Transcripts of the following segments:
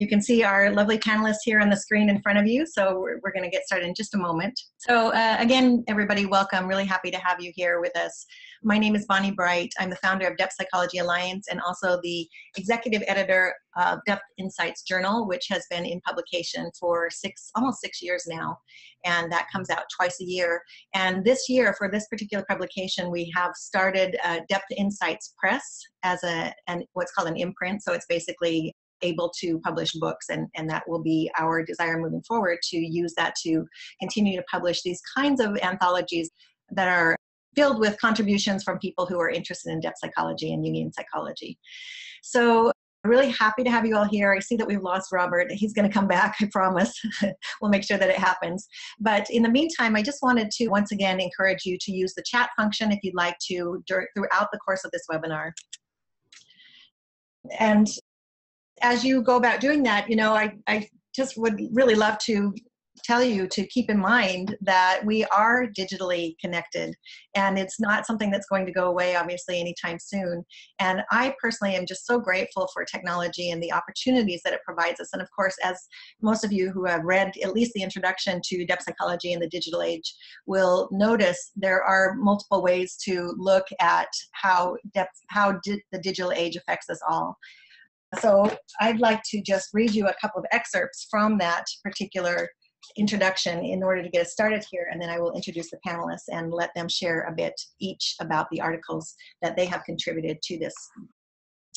You can see our lovely panelists here on the screen in front of you, so we're, we're going to get started in just a moment. So uh, again, everybody, welcome. Really happy to have you here with us. My name is Bonnie Bright. I'm the founder of Depth Psychology Alliance and also the executive editor of Depth Insights Journal, which has been in publication for six, almost six years now. And that comes out twice a year. And this year, for this particular publication, we have started uh, Depth Insights Press as a and what's called an imprint. So it's basically able to publish books and, and that will be our desire moving forward to use that to continue to publish these kinds of anthologies that are filled with contributions from people who are interested in depth psychology and Jungian psychology. So really happy to have you all here. I see that we've lost Robert. He's going to come back, I promise. we'll make sure that it happens. But in the meantime, I just wanted to once again encourage you to use the chat function if you'd like to throughout the course of this webinar. And as you go about doing that, you know, I, I just would really love to tell you to keep in mind that we are digitally connected and it's not something that's going to go away obviously anytime soon. And i personally am just so grateful for technology and the opportunities that it provides us. And of course as most of you who have read at least the introduction to depth psychology in the digital age will notice there are multiple ways to look at how depth how di- the digital age affects us all so I'd like to just read you a couple of excerpts from that particular introduction in order to get us started here, and then I will introduce the panelists and let them share a bit each about the articles that they have contributed to this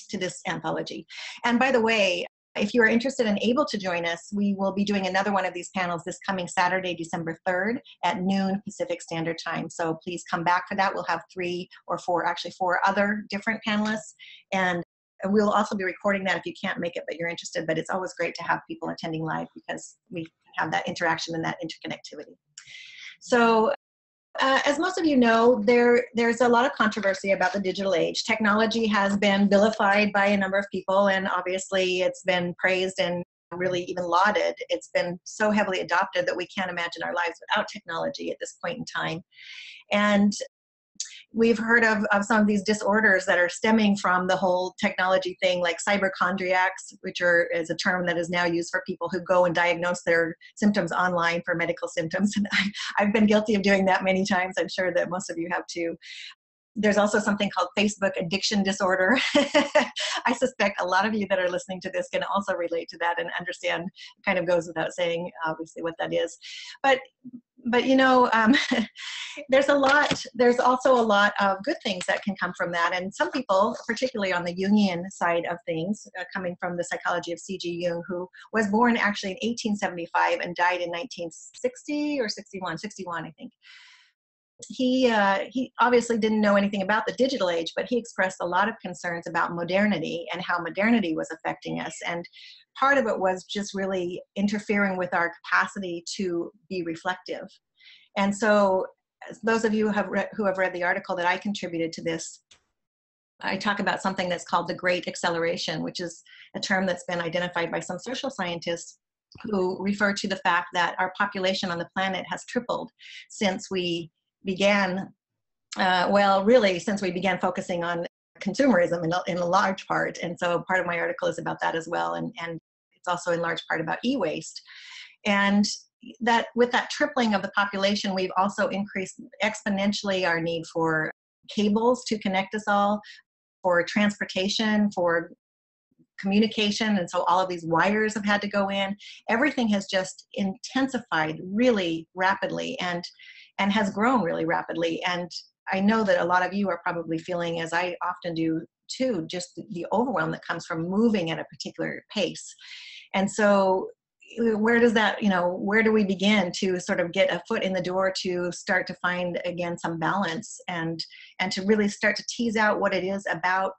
to this anthology. And by the way, if you are interested and able to join us, we will be doing another one of these panels this coming Saturday, December 3rd at noon Pacific Standard Time. So please come back for that. We'll have three or four, actually four other different panelists. And we'll also be recording that if you can't make it but you're interested but it's always great to have people attending live because we have that interaction and that interconnectivity so uh, as most of you know, there there's a lot of controversy about the digital age. Technology has been vilified by a number of people, and obviously it's been praised and really even lauded. It's been so heavily adopted that we can't imagine our lives without technology at this point in time. And we've heard of, of some of these disorders that are stemming from the whole technology thing like cyberchondriacs which are is a term that is now used for people who go and diagnose their symptoms online for medical symptoms and I, i've been guilty of doing that many times i'm sure that most of you have too there's also something called Facebook addiction disorder. I suspect a lot of you that are listening to this can also relate to that and understand, kind of goes without saying, obviously, what that is. But but you know um, there's a lot there's also a lot of good things that can come from that. And some people particularly on the jungian side of things uh, coming from the psychology of cg jung who was born actually in 1875 and died in 1960 or 61 61 i think he uh, he obviously didn't know anything about the digital age but he expressed a lot of concerns about modernity and how modernity was affecting us and part of it was just really interfering with our capacity to be reflective. And so, those of you who have, read, who have read the article that I contributed to this, I talk about something that's called the Great Acceleration, which is a term that's been identified by some social scientists who refer to the fact that our population on the planet has tripled since we began, uh, well, really, since we began focusing on consumerism in a, in a large part. And so part of my article is about that as well. And, and it's also in large part about e-waste. And that with that tripling of the population, we've also increased exponentially our need for cables to connect us all, for transportation, for communication and so all of these wires have had to go in everything has just intensified really rapidly and and has grown really rapidly and I know that a lot of you are probably feeling, as I often do too, just the overwhelm that comes from moving at a particular pace. And so, where does that, you know, where do we begin to sort of get a foot in the door to start to find again some balance and and to really start to tease out what it is about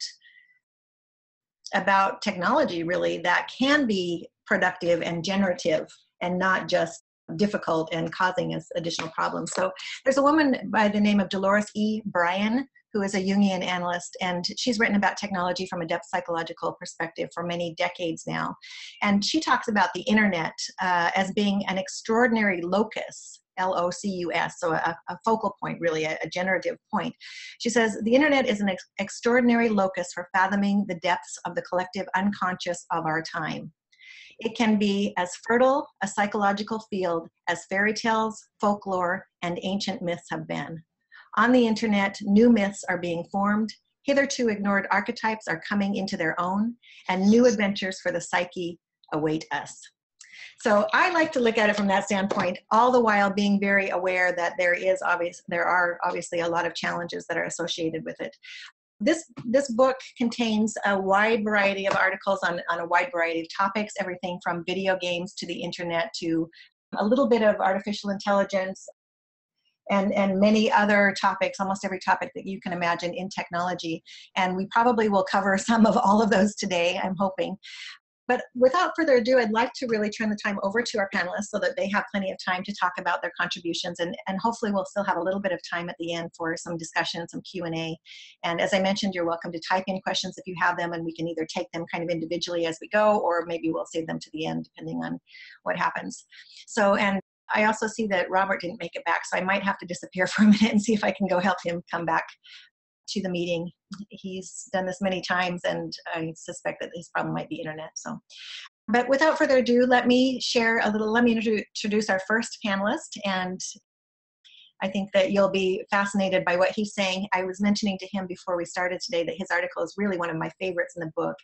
about technology really that can be productive and generative and not just difficult and causing us additional problems. So there's a woman by the name of Dolores E. Brien who is a Jungian analyst, and she's written about technology from a depth psychological perspective for many decades now. And she talks about the internet uh, as being an extraordinary locus L O C U S, so a, a, focal point, really, a, a, generative point. She says the internet is an ex- extraordinary locus for fathoming the depths of the collective unconscious of our time. It can be as fertile a psychological field as fairy tales, folklore, and ancient myths have been. On the internet, new myths are being formed, hitherto ignored archetypes are coming into their own, and new adventures for the psyche await us. So I like to look at it from that standpoint, all the while being very aware that there is obvious there are obviously a lot of challenges that are associated with it. This this book contains a wide variety of articles on, on a wide variety of topics, everything from video games to the internet to a little bit of artificial intelligence, and, and many other topics, almost every topic that you can imagine in technology. And we probably will cover some of all of those today, I'm hoping. But without further ado, I'd like to really turn the time over to our panelists so that they have plenty of time to talk about their contributions. And, and hopefully we'll still have a little bit of time at the end for some discussion, some Q&A. And as I mentioned, you're welcome to type in questions if you have them, and we can either take them kind of individually as we go, or maybe we'll save them to the end, depending on what happens. So, and I also see that Robert didn't make it back, so I might have to disappear for a minute and see if I can go help him come back to the meeting. He's done this many times, and I suspect that his problem might be internet. So, but without further ado, let me share a little. Let me introduce our first panelist, and I think that you'll be fascinated by what he's saying. I was mentioning to him before we started today that his article is really one of my favorites in the book.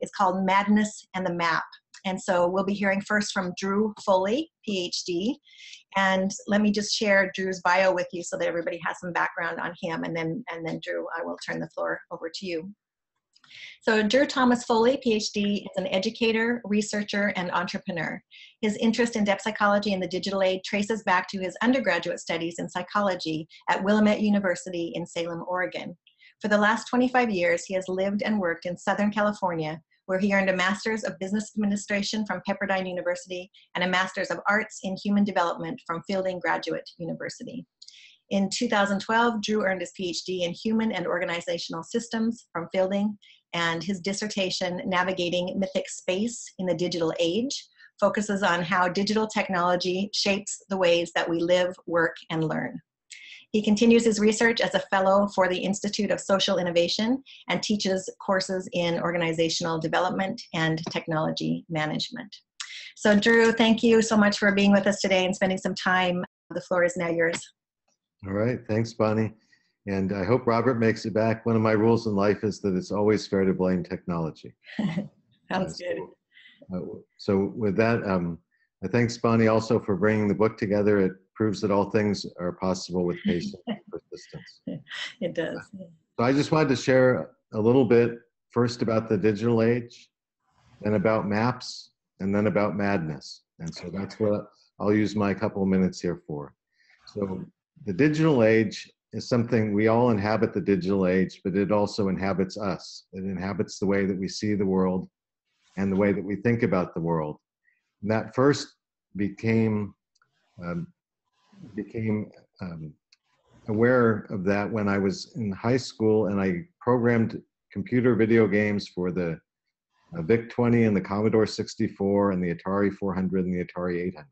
It's called Madness and the Map. And so we'll be hearing first from Drew Foley, PhD. And let me just share Drew's bio with you so that everybody has some background on him. And then, and then Drew, I will turn the floor over to you. So Drew Thomas Foley, PhD, is an educator, researcher, and entrepreneur. His interest in depth psychology and the digital age traces back to his undergraduate studies in psychology at Willamette University in Salem, Oregon. For the last 25 years, he has lived and worked in Southern California, where he earned a Master's of Business Administration from Pepperdine University and a Master's of Arts in Human Development from Fielding Graduate University. In 2012, Drew earned his PhD in Human and Organizational Systems from Fielding, and his dissertation, Navigating Mythic Space in the Digital Age, focuses on how digital technology shapes the ways that we live, work, and learn. He continues his research as a fellow for the Institute of Social Innovation and teaches courses in organizational development and technology management. So Drew, thank you so much for being with us today and spending some time. The floor is now yours. All right, thanks, Bonnie. And I hope Robert makes it back. One of my rules in life is that it's always fair to blame technology. Sounds uh, good. So, uh, so with that, um, I thanks Bonnie also for bringing the book together. It proves that all things are possible with patience and persistence. It does. So I just wanted to share a little bit first about the digital age, then about maps, and then about madness. And so that's what I'll use my couple of minutes here for. So the digital age is something we all inhabit the digital age, but it also inhabits us. It inhabits the way that we see the world and the way that we think about the world. And that first became um, became um, aware of that when I was in high school and I programmed computer video games for the uh, VIC-20 and the Commodore 64 and the Atari 400 and the Atari 800.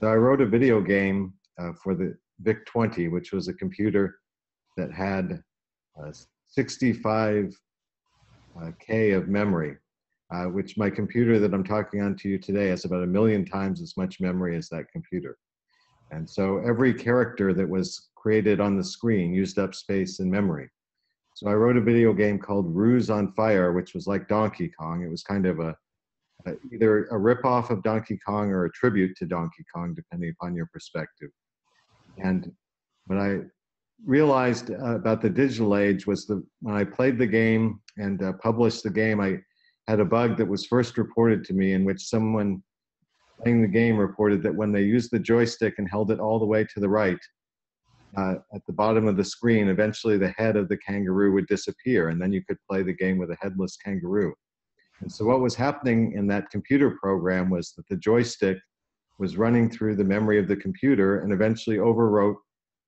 So I wrote a video game uh, for the VIC-20, which was a computer that had uh, 65 uh, K of memory, uh, which my computer that I'm talking on to you today has about a million times as much memory as that computer. And so every character that was created on the screen used up space and memory. So I wrote a video game called Ruse on Fire, which was like Donkey Kong. It was kind of a, a either a ripoff of Donkey Kong or a tribute to Donkey Kong, depending upon your perspective. And what I realized uh, about the digital age was that when I played the game and uh, published the game, I had a bug that was first reported to me in which someone playing the game reported that when they used the joystick and held it all the way to the right, uh, at the bottom of the screen, eventually the head of the kangaroo would disappear, and then you could play the game with a headless kangaroo. And so, what was happening in that computer program was that the joystick was running through the memory of the computer and eventually overwrote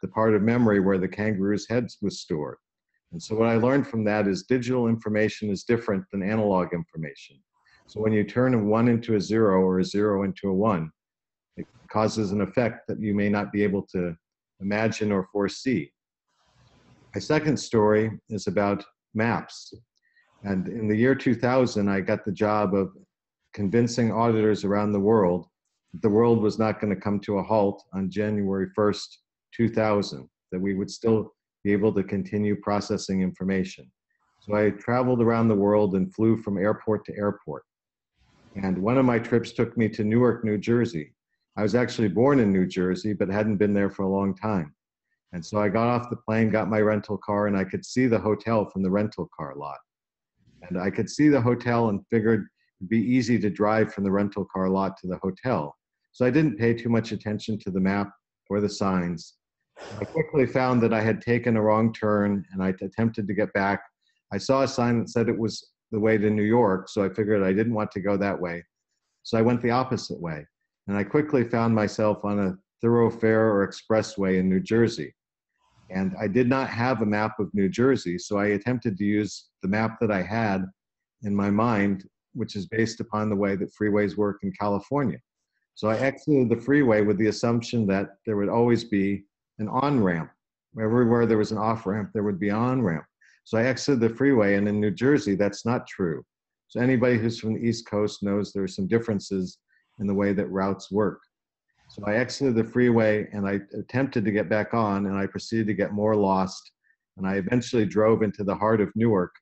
the part of memory where the kangaroo's head was stored. And so, what I learned from that is digital information is different than analog information. So when you turn a one into a zero or a zero into a one, it causes an effect that you may not be able to imagine or foresee. My second story is about maps. And in the year 2000, I got the job of convincing auditors around the world that the world was not going to come to a halt on January 1st, 2000, that we would still be able to continue processing information. So I traveled around the world and flew from airport to airport. And one of my trips took me to Newark, New Jersey. I was actually born in New Jersey, but hadn't been there for a long time. And so I got off the plane, got my rental car, and I could see the hotel from the rental car lot. And I could see the hotel and figured it'd be easy to drive from the rental car lot to the hotel. So I didn't pay too much attention to the map or the signs. I quickly found that I had taken a wrong turn and I attempted to get back. I saw a sign that said it was the way to New York, so I figured I didn't want to go that way. So I went the opposite way. And I quickly found myself on a thoroughfare or expressway in New Jersey. And I did not have a map of New Jersey, so I attempted to use the map that I had in my mind, which is based upon the way that freeways work in California. So I exited the freeway with the assumption that there would always be an on ramp. Everywhere there was an off ramp, there would be an on ramp. So I exited the freeway, and in New Jersey, that's not true. So anybody who's from the East Coast knows there are some differences in the way that routes work. So I exited the freeway and I attempted to get back on, and I proceeded to get more lost. And I eventually drove into the heart of Newark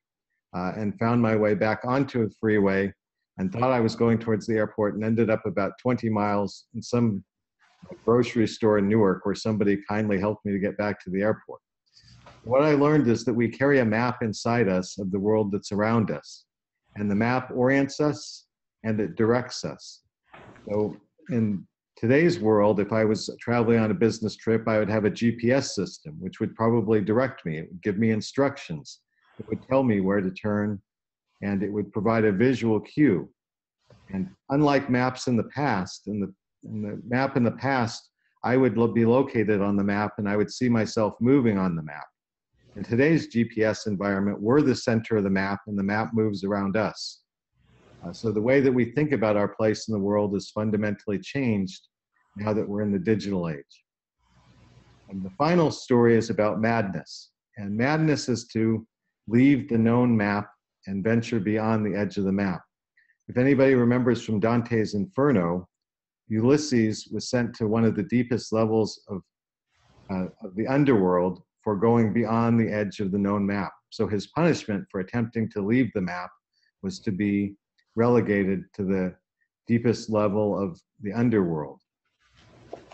uh, and found my way back onto the freeway and thought I was going towards the airport and ended up about 20 miles in some grocery store in Newark where somebody kindly helped me to get back to the airport. What I learned is that we carry a map inside us of the world that's around us. And the map orients us and it directs us. So in today's world, if I was traveling on a business trip, I would have a GPS system, which would probably direct me. It would give me instructions. It would tell me where to turn, and it would provide a visual cue. And unlike maps in the past, in the, in the map in the past, I would be located on the map and I would see myself moving on the map. In today's GPS environment, we're the center of the map and the map moves around us. Uh, so the way that we think about our place in the world is fundamentally changed now that we're in the digital age. And the final story is about madness. And madness is to leave the known map and venture beyond the edge of the map. If anybody remembers from Dante's Inferno, Ulysses was sent to one of the deepest levels of, uh, of the underworld for going beyond the edge of the known map. So his punishment for attempting to leave the map was to be relegated to the deepest level of the underworld.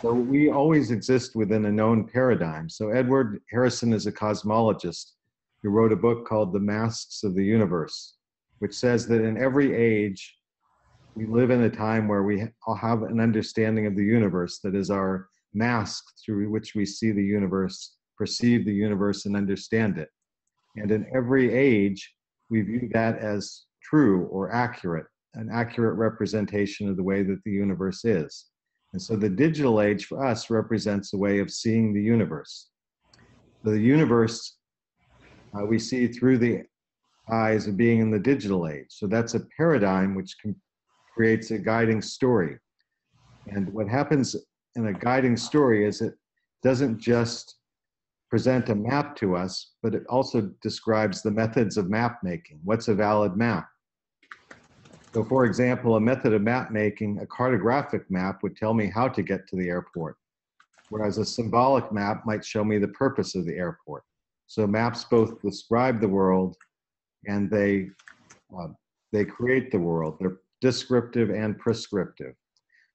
So we always exist within a known paradigm. So Edward Harrison is a cosmologist who wrote a book called The Masks of the Universe, which says that in every age, we live in a time where we have an understanding of the universe that is our mask through which we see the universe, perceive the universe, and understand it. And in every age, we view that as true or accurate, an accurate representation of the way that the universe is. And so the digital age for us represents a way of seeing the universe. The universe uh, we see through the eyes of being in the digital age. So that's a paradigm which can, creates a guiding story. And what happens in a guiding story is it doesn't just present a map to us, but it also describes the methods of map making. What's a valid map? So for example, a method of map making, a cartographic map would tell me how to get to the airport, whereas a symbolic map might show me the purpose of the airport. So maps both describe the world and they, uh, they create the world. They're descriptive and prescriptive.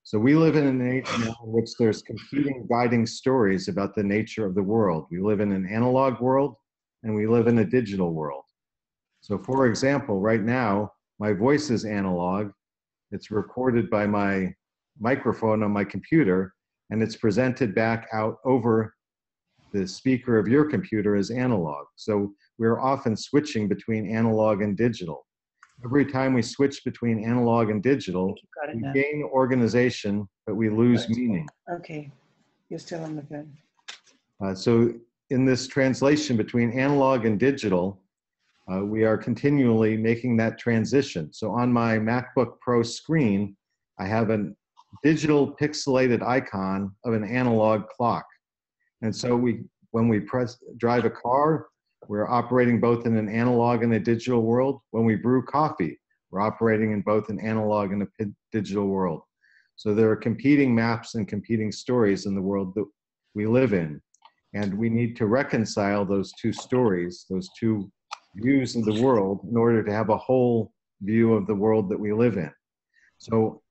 So we live in an age now in which there's competing guiding stories about the nature of the world. We live in an analog world and we live in a digital world. So for example, right now, my voice is analog. It's recorded by my microphone on my computer, and it's presented back out over the speaker of your computer as analog. So we're often switching between analog and digital. Every time we switch between analog and digital, we gain organization, but we lose Right. meaning. Okay, you're still on the phone. Uh, so in this translation between analog and digital, uh, we are continually making that transition. So on my MacBook Pro screen, I have a digital pixelated icon of an analog clock. And so we, when we press, drive a car, we're operating both in an analog and a digital world. When we brew coffee, We're operating in both an analog and a digital world. So there are competing maps and competing stories in the world that we live in. And we need to reconcile those two stories, those two views of the world, in order to have a whole view of the world that we live in. So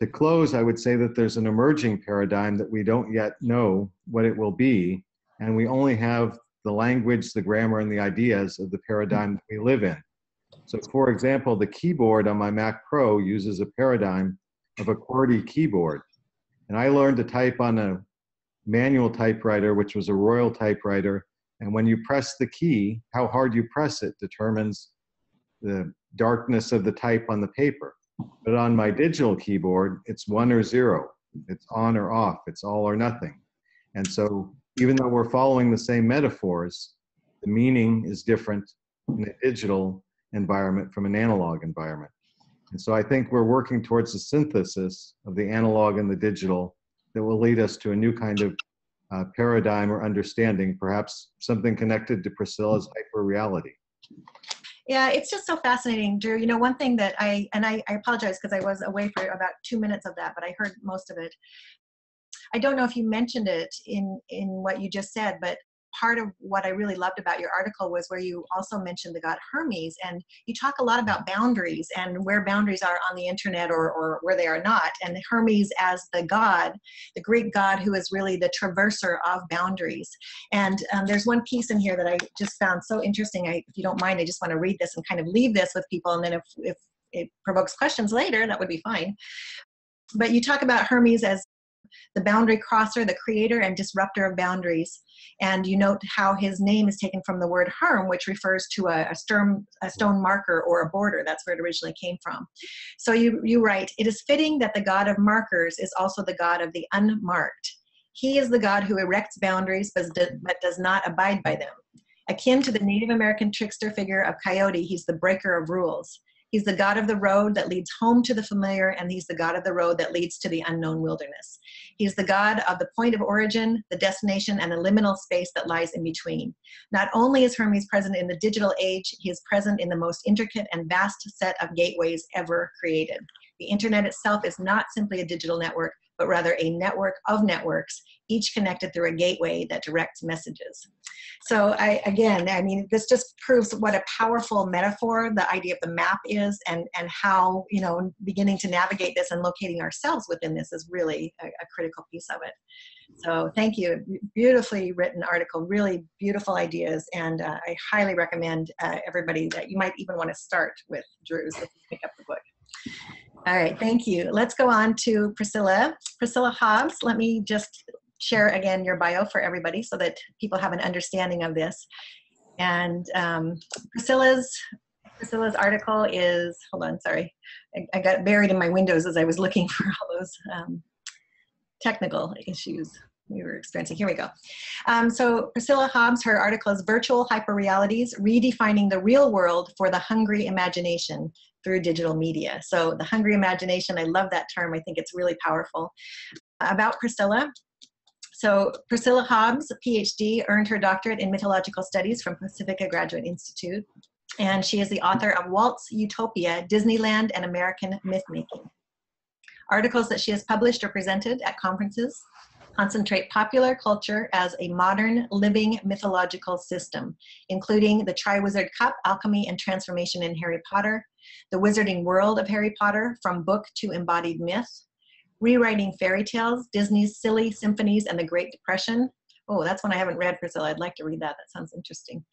to close, I would say that there's an emerging paradigm that we don't yet know what it will be, and we only have the language, the grammar, and the ideas of the paradigm that we live in. So, for example, the keyboard on my Mac Pro uses a paradigm of a QWERTY keyboard. And I learned to type on a manual typewriter, which was a Royal typewriter. And when you press the key, how hard you press it determines the darkness of the type on the paper. But on my digital keyboard, it's one or zero. It's on or off. It's all or nothing. And so even though we're following the same metaphors, the meaning is different in a digital environment from an analog environment. And so I think we're working towards a synthesis of the analog and the digital that will lead us to a new kind of uh, paradigm or understanding, perhaps something connected to Priscilla's hyper reality. Yeah, it's just so fascinating, Drew. You know, one thing that I, and I, I apologize because I was away for about two minutes of that, but I heard most of it. I don't know if you mentioned it in in what you just said, but part of what I really loved about your article was where you also mentioned the god Hermes, and you talk a lot about boundaries and where boundaries are on the internet or, or where they are not. And Hermes as the god, the Greek god who is really the traverser of boundaries. And um, there's one piece in here that I just found so interesting. I, if you don't mind, I just want to read this and kind of leave this with people, and then if, if it provokes questions later, that would be fine. But you talk about Hermes as the boundary crosser, the creator and disruptor of boundaries. And you note how his name is taken from the word herm, which refers to a, a, stone, a stone marker or a border. That's where it originally came from. So you, you write, it is fitting that the God of markers is also the God of the unmarked. He is the God who erects boundaries but, but does not abide by them. Akin to the Native American trickster figure of Coyote, he's the breaker of rules. He's the God of the road that leads home to the familiar, and He's the God of the road that leads to the unknown wilderness. He's the God of the point of origin, the destination, and the liminal space that lies in between. Not only is Hermes present in the digital age, he is present in the most intricate and vast set of gateways ever created. The internet itself is not simply a digital network, but rather a network of networks, each connected through a gateway that directs messages. So I, again, I mean, this just proves what a powerful metaphor the idea of the map is and, and how, you know, beginning to navigate this and locating ourselves within this is really a, a critical piece of it. So thank you. Beautifully written article, really beautiful ideas. And uh, I highly recommend uh, everybody that you might even want to start with Drew's if you pick up the book. All right, thank you. Let's go on to Priscilla. Priscilla Hobbs, let me just share again your bio for everybody so that people have an understanding of this. And um, Priscilla's Priscilla's article is, hold on, sorry. I, I, got buried in my windows as I was looking for all those um, technical issues we were experiencing. Here we go. Um, so Priscilla Hobbs, her article is Virtual Hyperrealities, Redefining the Real World for the Hungry Imagination through Digital Media. So the hungry imagination, I love that term. I think it's really powerful. About Priscilla, so Priscilla Hobbs, PhD, earned her doctorate in mythological studies from Pacifica Graduate Institute. And she is the author of Walt's Utopia, Disneyland and American Mythmaking. Articles that she has published or presented at conferences concentrate popular culture as a modern living mythological system, including the Triwizard Cup, Alchemy and Transformation in Harry Potter, the Wizarding World of Harry Potter, From Book to Embodied Myth, Rewriting Fairy Tales, Disney's Silly Symphonies and the Great Depression. Oh, that's one I haven't read, Priscilla. I'd like to read that. That sounds interesting.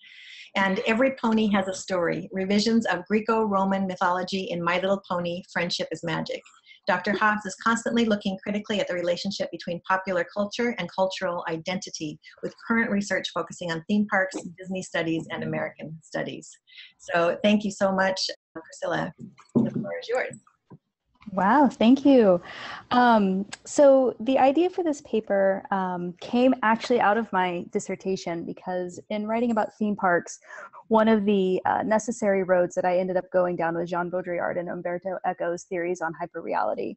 And Every Pony Has a Story, revisions of Greco-Roman mythology in My Little Pony, Friendship is Magic. Dr. Hobbs is constantly looking critically at the relationship between popular culture and cultural identity, with current research focusing on theme parks, Disney studies, and American studies. So thank you so much, Priscilla. The floor is yours. Wow, thank you. Um, so the idea for this paper um, came actually out of my dissertation because in writing about theme parks, one of the uh, necessary roads that I ended up going down was Jean Baudrillard and Umberto Eco's theories on hyperreality.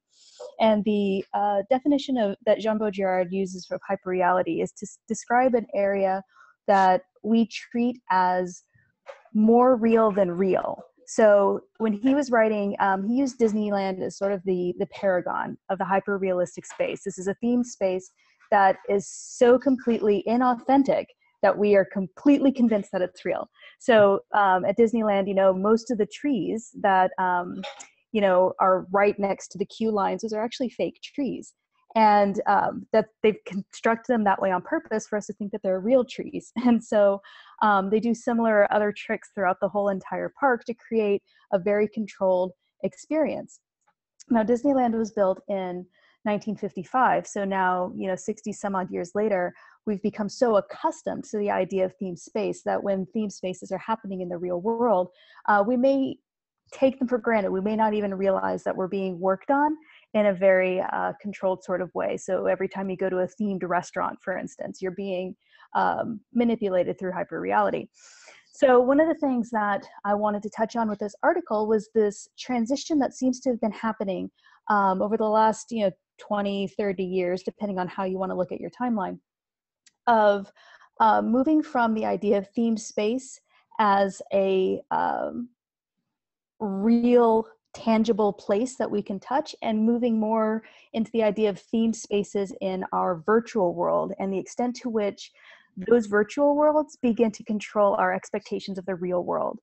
And the uh, definition of that Jean Baudrillard uses for hyperreality is to describe an area that we treat as more real than real So when he was writing, um, he used Disneyland as sort of the the paragon of the hyper realistic space. This is a theme space that is so completely inauthentic that we are completely convinced that it's real. So um, at Disneyland, you know, most of the trees that um, you know are right next to the queue lines, those are actually fake trees and um, that they've constructed them that way on purpose for us to think that they're real trees. And so um, they do similar other tricks throughout the whole entire park to create a very controlled experience. Now, Disneyland was built in 1955, so now, you know, 60 some odd years later, we've become so accustomed to the idea of theme space that when theme spaces are happening in the real world, uh, we may take them for granted. We may not even realize that we're being worked on in a very uh, controlled sort of way. So every time you go to a themed restaurant, for instance, you're being um, manipulated through hyperreality. So one of the things that I wanted to touch on with this article was this transition that seems to have been happening um, over the last, you know, 20, 30 years, depending on how you want to look at your timeline, of uh, moving from the idea of themed space as a um, real tangible place that we can touch and moving more into the idea of themed spaces in our virtual world and the extent to which those virtual worlds begin to control our expectations of the real world.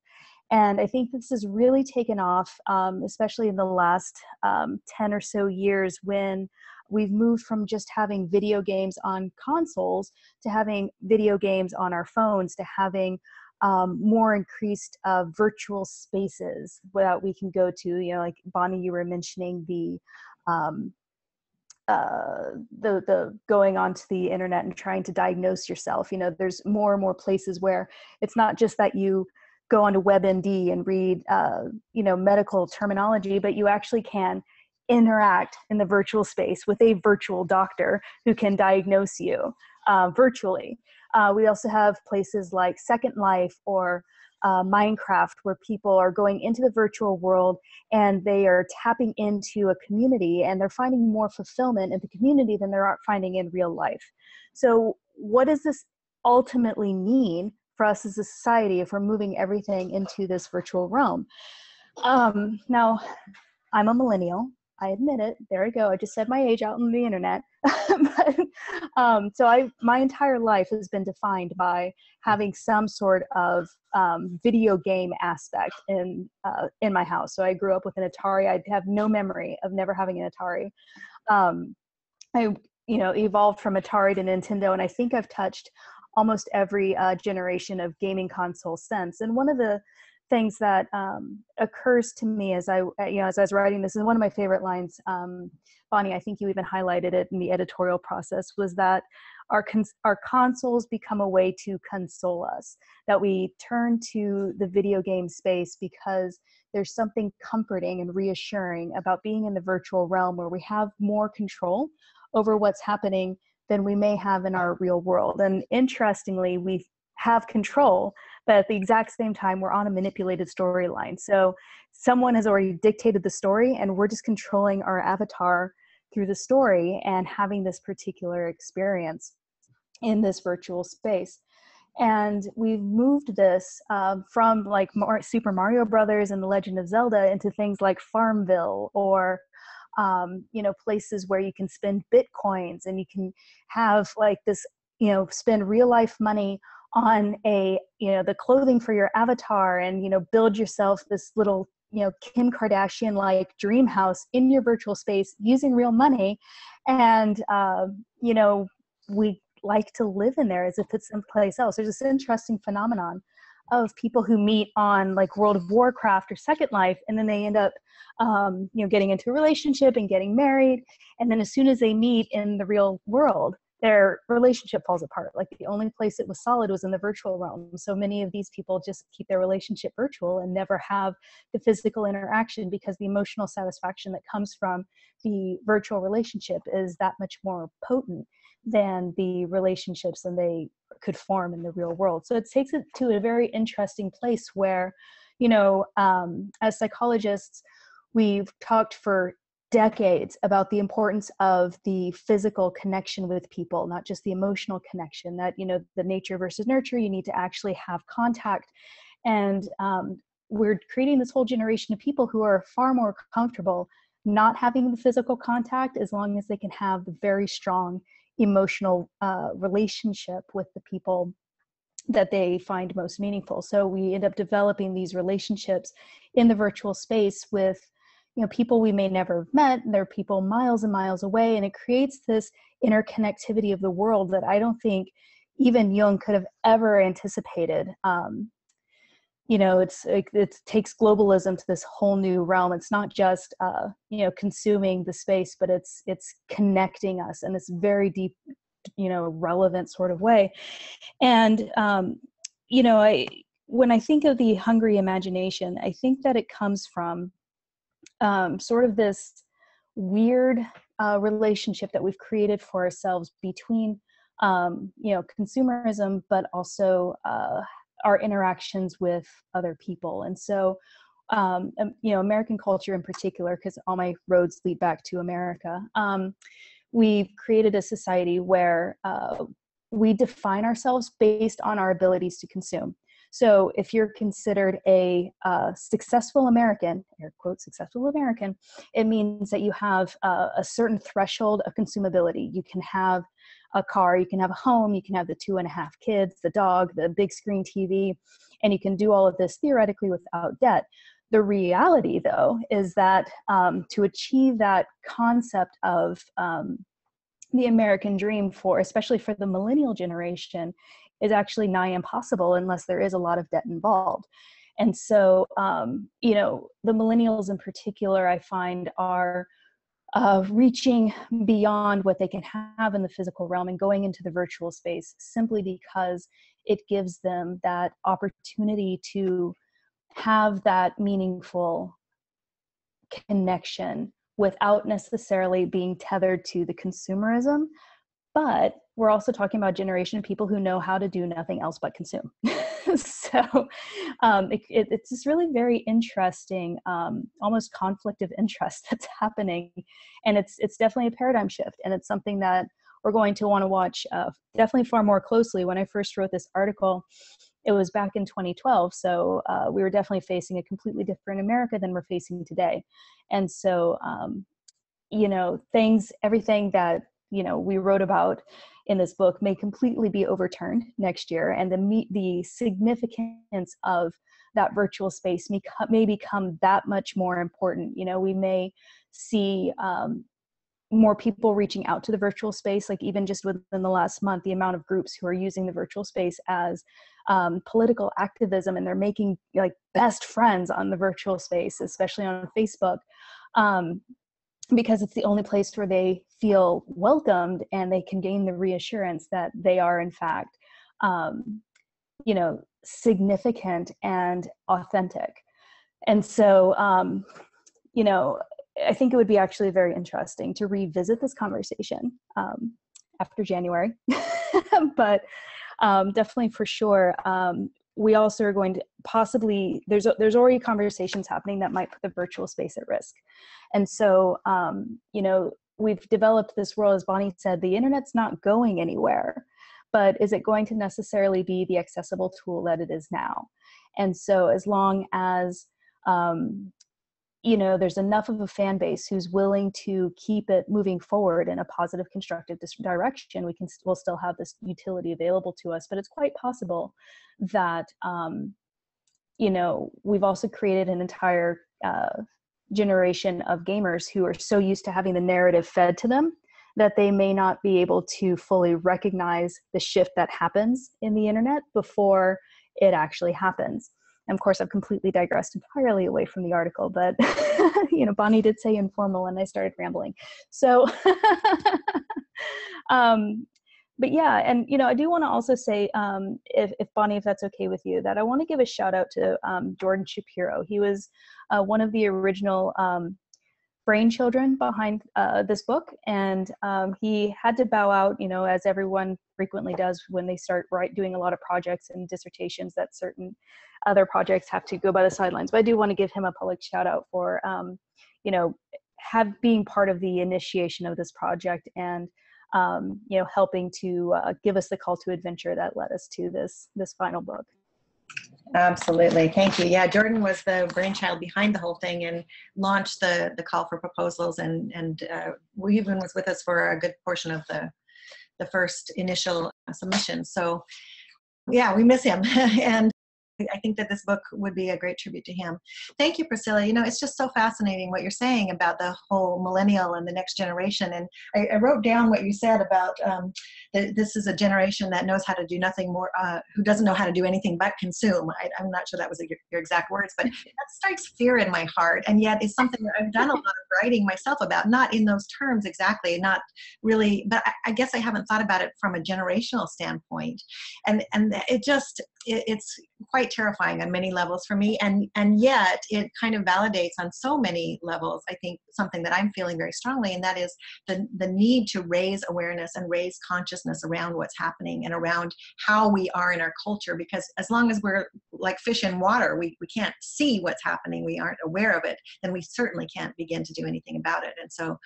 And I think this has really taken off, um, especially in the last um, 10 or so years when we've moved from just having video games on consoles to having video games on our phones to having um, more increased uh, virtual spaces that we can go to. You know, like Bonnie, you were mentioning the um, uh, the the going onto the internet and trying to diagnose yourself. You know, there's more and more places where it's not just that you go onto WebMD and read uh, you know medical terminology, but you actually can interact in the virtual space with a virtual doctor who can diagnose you uh, virtually. Uh, we also have places like Second Life or uh, Minecraft, where people are going into the virtual world and they are tapping into a community and they're finding more fulfillment in the community than they're finding in real life. So, what does this ultimately mean for us as a society if we're moving everything into this virtual realm? Um, now, I'm a millennial, I admit it. There I go. I just said my age out on the internet. but, um, so I, my entire life has been defined by having some sort of um, video game aspect in uh, in my house. So I grew up with an Atari. I have no memory of never having an Atari. Um, I, you know, evolved from Atari to Nintendo, and I think I've touched almost every uh, generation of gaming console since. And one of the things that um, occurs to me as I, uh, you know, as I was writing this, is one of my favorite lines. Um, Bonnie, I think you even highlighted it in the editorial process. Was that our cons- our consoles become a way to console us? That we turn to the video game space because there's something comforting and reassuring about being in the virtual realm where we have more control over what's happening than we may have in our real world. And interestingly, we have control but at the exact same time we're on a manipulated storyline. So someone has already dictated the story and we're just controlling our avatar through the story and having this particular experience in this virtual space. And we've moved this um, from like Mar- super mario brothers and the legend of zelda into things like farmville or um, you know places where you can spend bitcoins and you can have like this you know spend real life money on a you know the clothing for your avatar and you know build yourself this little you know kim kardashian like dream house in your virtual space using real money. And uh, you know we like to live in there as if it's someplace else. There's this interesting phenomenon of people who meet on like world of warcraft or second life and then they end up um, you know getting into a relationship and getting married. And then as soon as they meet in the real world their relationship falls apart. Like the only place it was solid was in the virtual realm. So many of these people just keep their relationship virtual and never have the physical interaction because the emotional satisfaction that comes from the virtual relationship is that much more potent than the relationships and they could form in the real world. So it takes it to a very interesting place where, you know, um, as psychologists, we've talked for decades about the importance of the physical connection with people not just the emotional connection that you know the nature versus nurture you need to actually have contact and um, we're creating this whole generation of people who are far more comfortable not having the physical contact as long as they can have the very strong emotional uh, relationship with the people that they find most meaningful. So we end up developing these relationships in the virtual space with you know people we may never have met they're people miles and miles away and it creates this interconnectivity of the world that i don't think even jung could have ever anticipated. Um, you know it's it, it, takes globalism to this whole new realm. It's not just uh, you know consuming the space but it's it's connecting us in this very deep you know relevant sort of way. And um, you know i when i think of the hungry imagination i think that it comes from um, sort of this weird uh, relationship that we've created for ourselves between um, you know consumerism but also uh, our interactions with other people. And so um, you know american culture in particular because all my roads lead back to america um, we've created a society where uh, we define ourselves based on our abilities to consume so if you're considered a uh, successful American, air quote successful American, it means that you have uh, a certain threshold of consumability. You can have a car, you can have a home, you can have the two and a half kids, the dog, the big screen TV, and you can do all of this theoretically without debt. The reality, though, is that um, to achieve that concept of um, the American dream for, especially for the millennial generation, is actually nigh impossible unless there is a lot of debt involved. And so, um, you know, the millennials in particular, I find are uh, reaching beyond what they can have in the physical realm and going into the virtual space simply because it gives them that opportunity to have that meaningful connection without necessarily being tethered to the consumerism but we're also talking about generation of people who know how to do nothing else but consume. So um, it, it, it's this really very interesting um, almost conflict of interest that's happening. And it's it's definitely a paradigm shift and it's something that we're going to want to watch uh, definitely far more closely. When i first wrote this article it was back in 2012 so uh, we were definitely facing a completely different america than we're facing today. And so um, you know things everything that you know we wrote about in this book may completely be overturned next year and the the significance of that virtual space may, may become that much more important. You know we may see um, more people reaching out to the virtual space like even just within the last month the amount of groups who are using the virtual space as um, political activism and they're making like best friends on the virtual space especially on facebook. Um, because it's the only place where they feel welcomed and they can gain the reassurance that they are in fact um, you know significant and authentic. And so um, you know i think it would be actually very interesting to revisit this conversation um, after january. But um, definitely for sure um, we also are going to possibly there's there's already conversations happening that might put the virtual space at risk. And so um, you know we've developed this world as bonnie said the internet's not going anywhere but is it going to necessarily be the accessible tool that it is now? And so as long as um, you know there's enough of a fan base who's willing to keep it moving forward in a positive constructive direction we can we'll still have this utility available to us but it's quite possible that um, you know we've also created an entire uh, generation of gamers who are so used to having the narrative fed to them that they may not be able to fully recognize the shift that happens in the internet before it actually happens and of course, I've completely digressed entirely away from the article, but you know, Bonnie did say informal, and I started rambling. So, um, but yeah, and you know, I do want to also say, um, if, if Bonnie, if that's okay with you, that I want to give a shout out to um, Jordan Shapiro. He was uh, one of the original um, brain children behind uh, this book and um, he had to bow out you know as everyone frequently does when they start right doing a lot of projects and dissertations that certain other projects have to go by the sidelines. But i do want to give him a public shout out for um, you know have being part of the initiation of this project and um, you know helping to uh, give us the call to adventure that led us to this this final book Absolutely. Thank you. Yeah, Jordan was the brainchild behind the whole thing and launched the the call for proposals and and uh, even was with us for a good portion of the the first initial submission. So yeah, we miss him and I think that this book would be a great tribute to him. Thank you, Priscilla. You know, it's just so fascinating what you're saying about the whole millennial and the next generation. And I, I wrote down what you said about um, that this is a generation that knows how to do nothing more, uh, who doesn't know how to do anything but consume. I, am not sure that was your, your, exact words, but that strikes fear in my heart. And yet, it's something that I've done a lot of writing myself about, not in those terms exactly, not really, but I, I guess I haven't thought about it from a generational standpoint. And and it just it, it's quite terrifying on many levels for me and and yet it kind of validates on so many levels i think something that i'm feeling very strongly and that is the the need to raise awareness and raise consciousness around what's happening and around how we are in our culture because as long as we're like fish in water we, we can't see what's happening we aren't aware of it then we certainly can't begin to do anything about it and so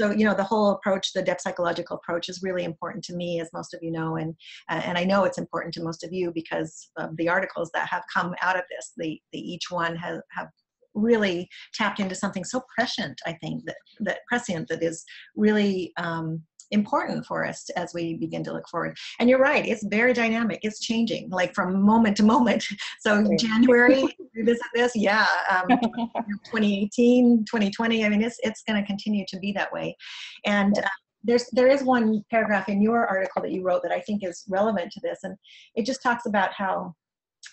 so you know the whole approach the depth psychological approach is really important to me as most of you know and uh, and i know it's important to most of you because of the articles that have come out of this. The, the each one has have really tapped into something so prescient i think that that prescient that is really um, important for us as we begin to look forward. And you're right, it's very dynamic. It's changing like from moment to moment. So January, revisit this, yeah. Um, 2018, 2020. I mean, it's it's going to continue to be that way. And uh, there's there is one paragraph in your article that you wrote that I think is relevant to this, and it just talks about how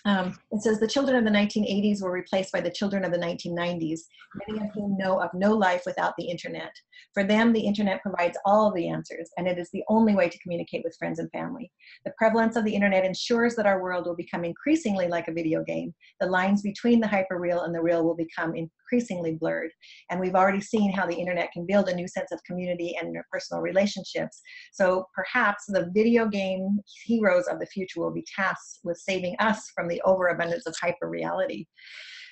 um, it says the children of the 1980s were replaced by the children of the 1990s, many of whom know of no life without the internet. For them, the internet provides all the answers, and it is the only way to communicate with friends and family. The prevalence of the internet ensures that our world will become increasingly like a video game. The lines between the hyperreal and the real will become increasingly blurred. And we've already seen how the internet can build a new sense of community and personal relationships. So perhaps the video game heroes of the future will be tasked with saving us from the overabundance of hyper reality.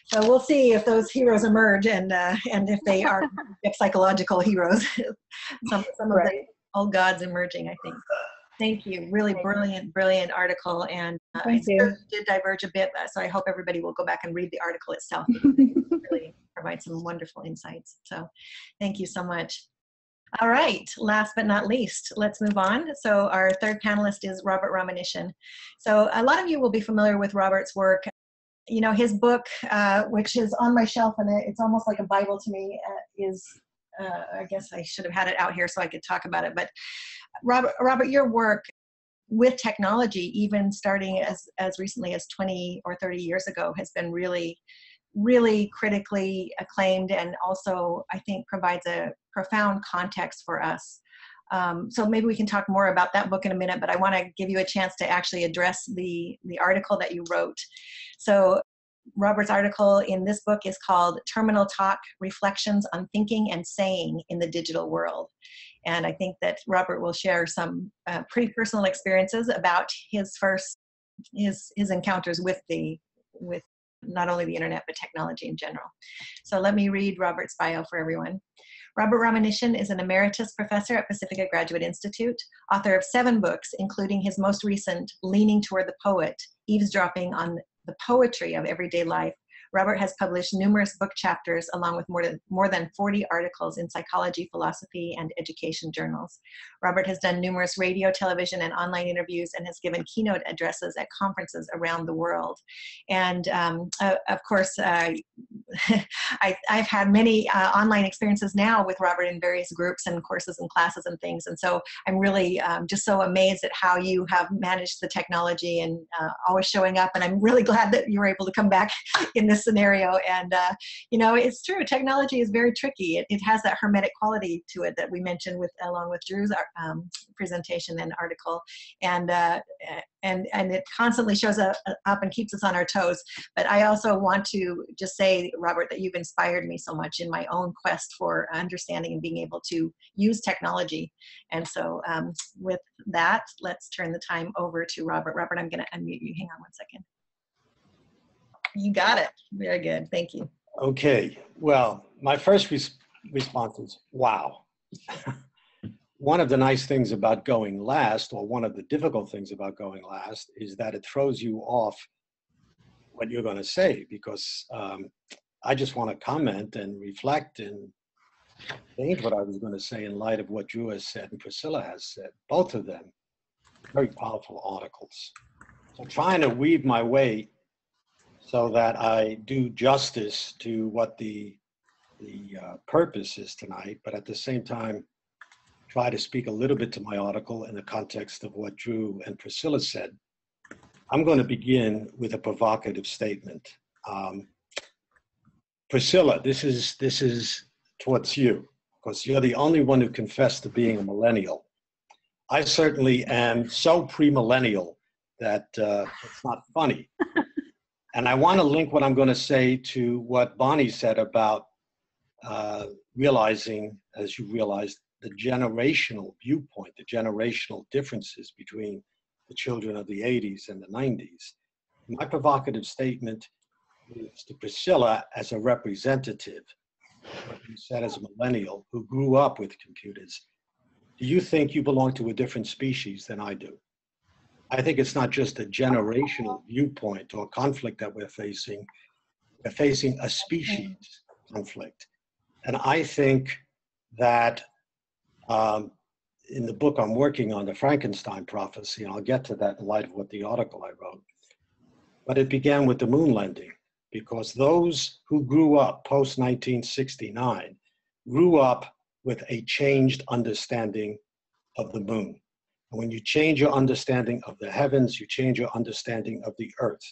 So we'll see if those heroes emerge and uh, and if they are psychological heroes. some some of the old gods emerging, I think. Thank you. Really brilliant, brilliant article. And uh, Thank I you. did diverge a bit, so I hope everybody will go back and read the article itself. really provide some wonderful insights. So thank you so much. All right, last but not least, let's move on. So our third panelist is Robert Romanyshyn. So a lot of you will be familiar with Robert's work. You know, his book, uh, which is on my shelf, and it's almost like a Bible to me, uh, is, uh, I guess I should have had it out here so I could talk about it. But Robert, Robert, your work with technology, even starting as, as recently as 20 or 30 years ago, has been really really critically acclaimed and also I think provides a profound context for us. Um, so maybe we can talk more about that book in a minute, but I want to give you a chance to actually address the, the article that you wrote. So Robert's article in this book is called Terminal Talk, Reflections on Thinking and Saying in the Digital World. And I think that Robert will share some uh, pretty personal experiences about his first, his, his encounters with the, with not only the internet, but technology in general. So let me read Robert's bio for everyone. Robert Romanyshyn is an emeritus professor at Pacifica Graduate Institute, author of seven books, including his most recent, Leaning Toward the Poet, Eavesdropping on the Poetry of Everyday Life, Robert has published numerous book chapters along with more than, more than 40 articles in psychology, philosophy, and education journals. Robert has done numerous radio, television, and online interviews and has given keynote addresses at conferences around the world. And um, uh, of course, uh, I, have had many uh, online experiences now with Robert in various groups and courses and classes and things. And so I'm really um, just so amazed at how you have managed the technology and uh, always showing up. And I'm really glad that you were able to come back in this scenario. And, uh, you know, it's true, technology is very tricky. It, it, has that hermetic quality to it that we mentioned with along with Drew's um, presentation and article. And, uh, and, and it constantly shows up, up and keeps us on our toes. But I also want to just say, Robert, that you've inspired me so much in my own quest for understanding and being able to use technology. And so um, with that, let's turn the time over to Robert. Robert, I'm going to unmute you. Hang on one second. You got it. Very good. Thank you. Okay. Well, my first res response is wow. one of the nice things about going last, or one of the difficult things about going last, is that it throws you off what you're going to say because um, I just want to comment and reflect and change what I was going to say in light of what Drew has said and Priscilla has said. Both of them very powerful articles. So trying to weave my way so that I do justice to what the the uh, purpose is tonight, but at the same time try to speak a little bit to my article in the context of what Drew and Priscilla said. I'm going to begin with a provocative statement. Um, Priscilla, this is this is towards you because you're the only one who confessed to being a millennial. I certainly am so premillennial that uh, it's not funny. and I want to link what I'm going to say to what Bonnie said about uh, realizing, as you realized, the generational viewpoint, the generational differences between the children of the 80s and the 90s. My provocative statement is to Priscilla as a representative, what you said as a millennial who grew up with computers. Do you think you belong to a different species than I do? I think it's not just a generational viewpoint or conflict that we're facing. We're facing a species conflict. And I think that um, in the book I'm working on, the Frankenstein prophecy, and I'll get to that in light of what the article I wrote, but it began with the moon landing because those who grew up post 1969 grew up with a changed understanding of the moon. And when you change your understanding of the heavens, you change your understanding of the earth.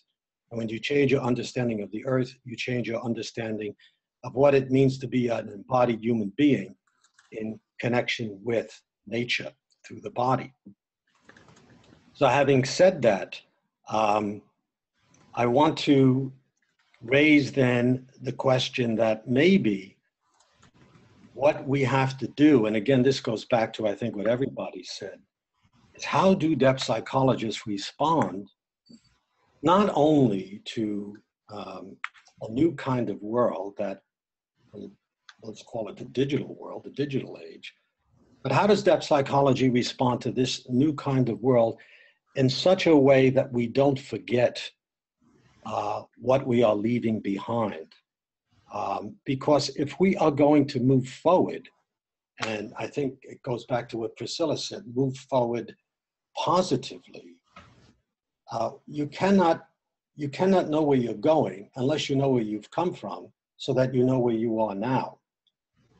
And when you change your understanding of the earth, you change your understanding of what it means to be an embodied human being in connection with nature through the body. So, having said that, um, I want to raise then the question that maybe what we have to do, and again, this goes back to I think what everybody said, is how do depth psychologists respond not only to um, a new kind of world that, let's call it the digital world, the digital age, but how does depth psychology respond to this new kind of world in such a way that we don't forget uh, what we are leaving behind? Um, because if we are going to move forward, and I think it goes back to what Priscilla said, move forward positively, uh, you cannot you cannot know where you're going unless you know where you've come from, so that you know where you are now.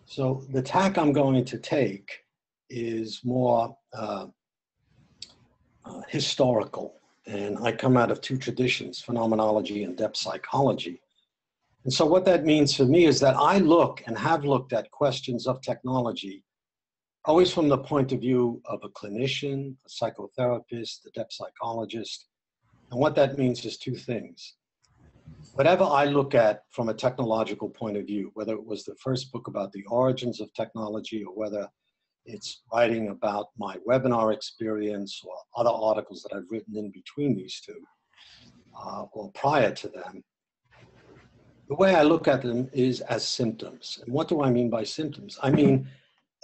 So the tack I'm going to take is more uh, uh, historical. And I come out of two traditions, phenomenology and depth psychology. And so, what that means for me is that I look and have looked at questions of technology always from the point of view of a clinician, a psychotherapist, a depth psychologist. And what that means is two things. Whatever I look at from a technological point of view, whether it was the first book about the origins of technology or whether it's writing about my webinar experience or other articles that I've written in between these two uh, or prior to them. The way I look at them is as symptoms. And what do I mean by symptoms? I mean,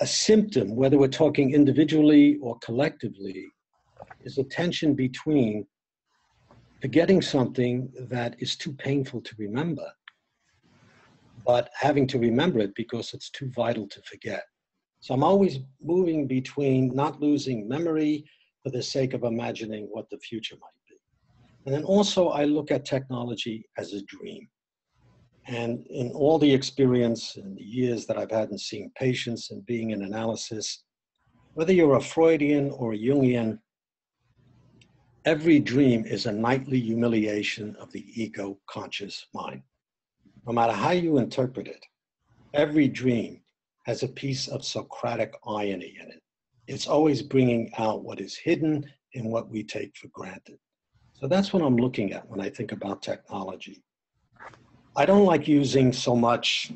a symptom, whether we're talking individually or collectively, is a tension between forgetting something that is too painful to remember, but having to remember it because it's too vital to forget. So I'm always moving between not losing memory for the sake of imagining what the future might be. And then also, I look at technology as a dream. And in all the experience and the years that I've had in seeing patients and being in analysis, whether you're a Freudian or a Jungian, every dream is a nightly humiliation of the ego conscious mind. No matter how you interpret it, every dream has a piece of Socratic irony in it. It's always bringing out what is hidden in what we take for granted. So that's what I'm looking at when I think about technology. I don't like using so much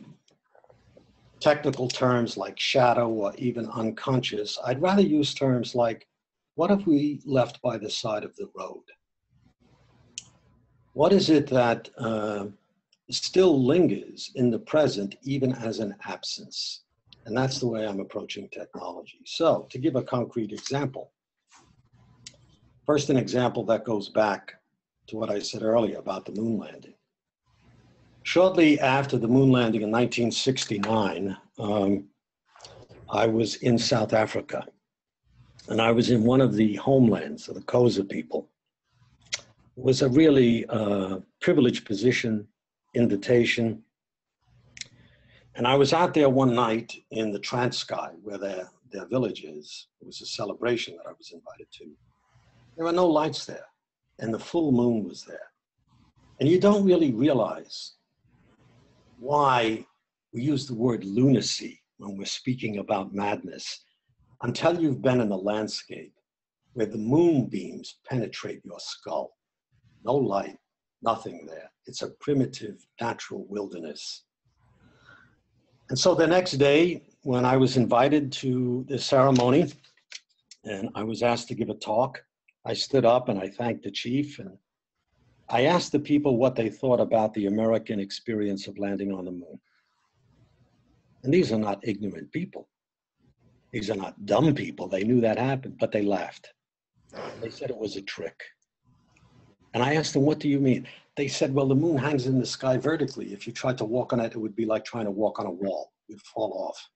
technical terms like shadow or even unconscious. I'd rather use terms like what have we left by the side of the road? What is it that uh, still lingers in the present, even as an absence? And that's the way I'm approaching technology. So, to give a concrete example, first, an example that goes back to what I said earlier about the moon landing. Shortly after the moon landing in 1969, um, I was in South Africa, and I was in one of the homelands of the Xhosa people. It was a really uh, privileged position, invitation. And I was out there one night in the Transkei, where their, their village is. It was a celebration that I was invited to. There were no lights there, and the full moon was there. And you don't really realize why we use the word lunacy when we're speaking about madness until you've been in a landscape where the moonbeams penetrate your skull. No light, nothing there. It's a primitive, natural wilderness. And so the next day, when I was invited to the ceremony and I was asked to give a talk, I stood up and I thanked the chief and I asked the people what they thought about the American experience of landing on the moon. And these are not ignorant people. These are not dumb people. They knew that happened, but they laughed. They said it was a trick. And I asked them, What do you mean? They said, Well, the moon hangs in the sky vertically. If you tried to walk on it, it would be like trying to walk on a wall, you'd fall off.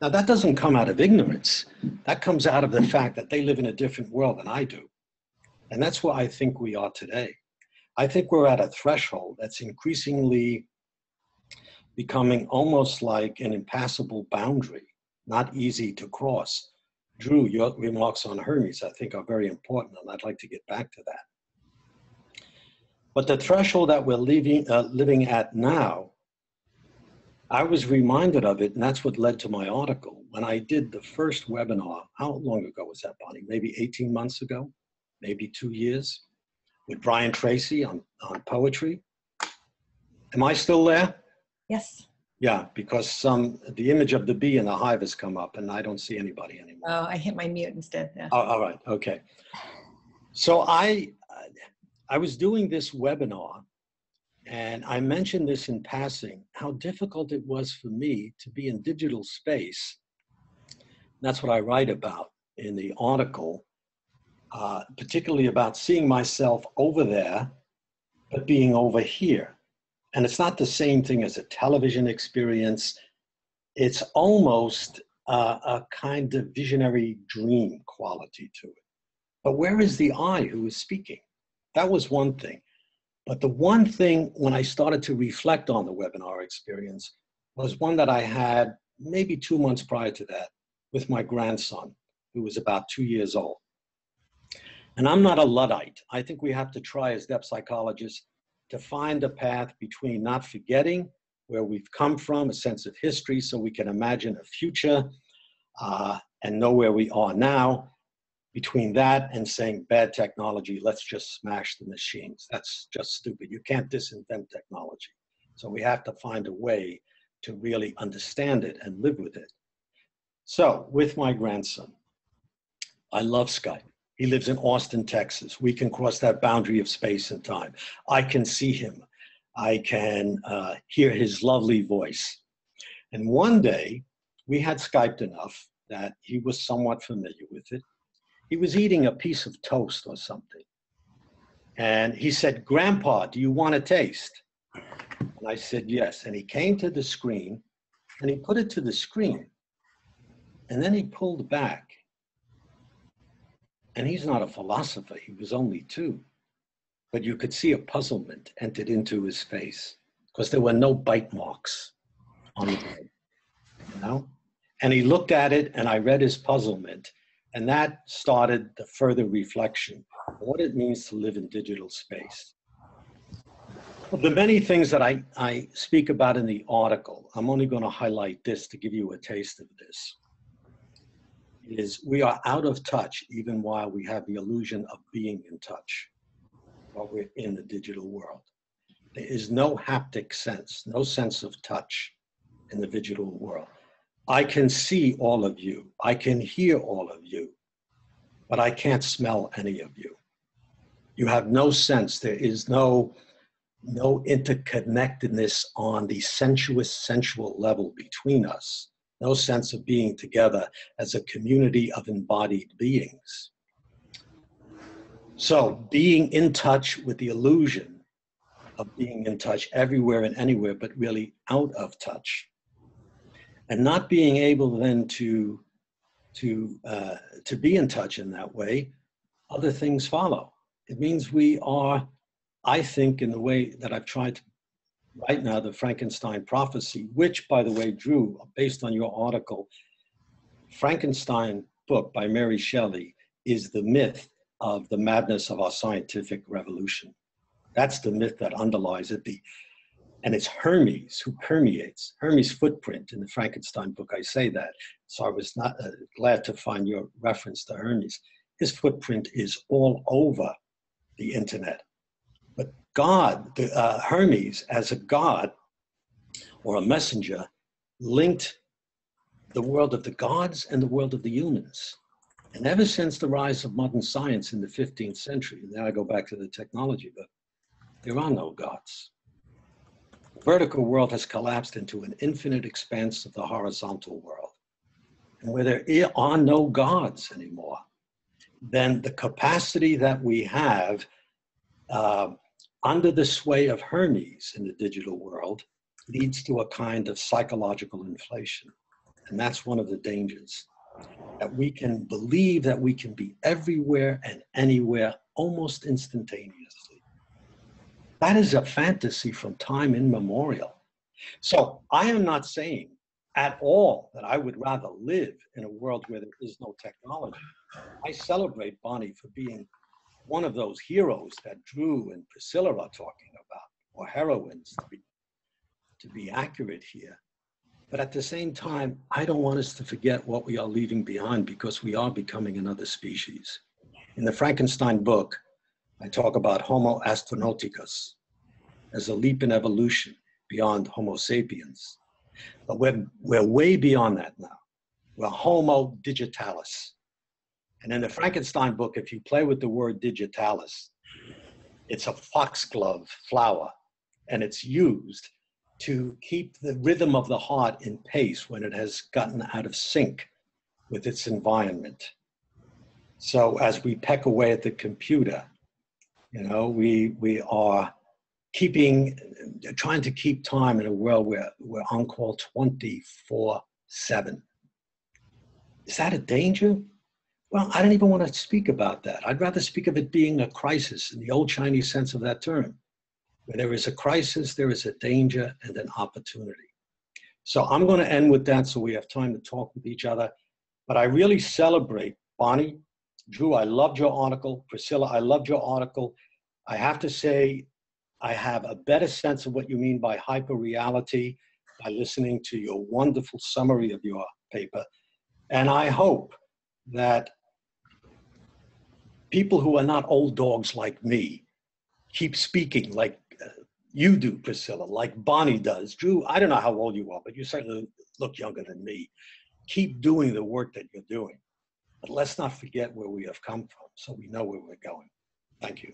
Now, that doesn't come out of ignorance. That comes out of the fact that they live in a different world than I do. And that's where I think we are today. I think we're at a threshold that's increasingly becoming almost like an impassable boundary, not easy to cross. Drew, your remarks on Hermes, I think, are very important, and I'd like to get back to that. But the threshold that we're living, uh, living at now, I was reminded of it, and that's what led to my article. When I did the first webinar, how long ago was that, Bonnie? Maybe 18 months ago, maybe two years, with Brian Tracy on, on poetry. Am I still there? Yes. Yeah, because some, the image of the bee in the hive has come up and I don't see anybody anymore. Oh, I hit my mute instead. Yeah. Oh, all right, okay. So I, I was doing this webinar and I mentioned this in passing, how difficult it was for me to be in digital space. That's what I write about in the article, uh, particularly about seeing myself over there, but being over here. And it's not the same thing as a television experience. It's almost uh, a kind of visionary dream quality to it. But where is the I who is speaking? That was one thing. But the one thing when I started to reflect on the webinar experience was one that I had maybe two months prior to that with my grandson, who was about two years old. And I'm not a Luddite. I think we have to try as depth psychologists to find a path between not forgetting where we've come from, a sense of history, so we can imagine a future uh, and know where we are now. Between that and saying bad technology, let's just smash the machines. That's just stupid. You can't disinvent technology. So we have to find a way to really understand it and live with it. So, with my grandson, I love Skype. He lives in Austin, Texas. We can cross that boundary of space and time. I can see him. I can uh, hear his lovely voice. And one day, we had Skyped enough that he was somewhat familiar with it. He was eating a piece of toast or something. And he said, Grandpa, do you want a taste? And I said, Yes. And he came to the screen and he put it to the screen. And then he pulled back and he's not a philosopher, he was only two. But you could see a puzzlement entered into his face because there were no bite marks on the bed, you know? And he looked at it and I read his puzzlement. And that started the further reflection what it means to live in digital space. Of the many things that I, I speak about in the article, I'm only going to highlight this to give you a taste of this is we are out of touch even while we have the illusion of being in touch while we're in the digital world. There is no haptic sense, no sense of touch in the digital world. I can see all of you, I can hear all of you, but I can't smell any of you. You have no sense, there is no no interconnectedness on the sensuous sensual level between us no sense of being together as a community of embodied beings. So being in touch with the illusion of being in touch everywhere and anywhere, but really out of touch, and not being able then to to uh, to be in touch in that way, other things follow. It means we are, I think, in the way that I've tried to right now, the Frankenstein prophecy, which, by the way, Drew, based on your article, Frankenstein book by Mary Shelley is the myth of the madness of our scientific revolution. That's the myth that underlies it. The, and it's Hermes who permeates Hermes' footprint in the Frankenstein book. I say that, so I was not uh, glad to find your reference to Hermes. His footprint is all over the internet. God, the, uh, Hermes, as a god or a messenger, linked the world of the gods and the world of the humans. And ever since the rise of modern science in the 15th century, and now I go back to the technology but there are no gods. The vertical world has collapsed into an infinite expanse of the horizontal world. And where there are no gods anymore, then the capacity that we have uh, under the sway of Hermes in the digital world leads to a kind of psychological inflation. And that's one of the dangers that we can believe that we can be everywhere and anywhere almost instantaneously. That is a fantasy from time immemorial. So I am not saying at all that I would rather live in a world where there is no technology. I celebrate Bonnie for being one of those heroes that Drew and Priscilla are talking about, or heroines to be, to be accurate here. But at the same time, I don't want us to forget what we are leaving behind because we are becoming another species. In the Frankenstein book, I talk about Homo astronauticus as a leap in evolution beyond Homo sapiens. But we're, we're way beyond that now. We're Homo digitalis. And in the Frankenstein book, if you play with the word digitalis, it's a foxglove flower, and it's used to keep the rhythm of the heart in pace when it has gotten out of sync with its environment. So as we peck away at the computer, you know, we we are keeping trying to keep time in a world where we're on call 24 7 is that a danger well i don't even want to speak about that i'd rather speak of it being a crisis in the old chinese sense of that term where there is a crisis, there is a danger and an opportunity. So I'm going to end with that so we have time to talk with each other. But I really celebrate Bonnie, Drew, I loved your article. Priscilla, I loved your article. I have to say, I have a better sense of what you mean by hyper reality by listening to your wonderful summary of your paper. And I hope that people who are not old dogs like me keep speaking like uh, you do, Priscilla, like Bonnie does. Drew, I don't know how old you are, but you certainly look younger than me. Keep doing the work that you're doing. But let's not forget where we have come from so we know where we're going. Thank you.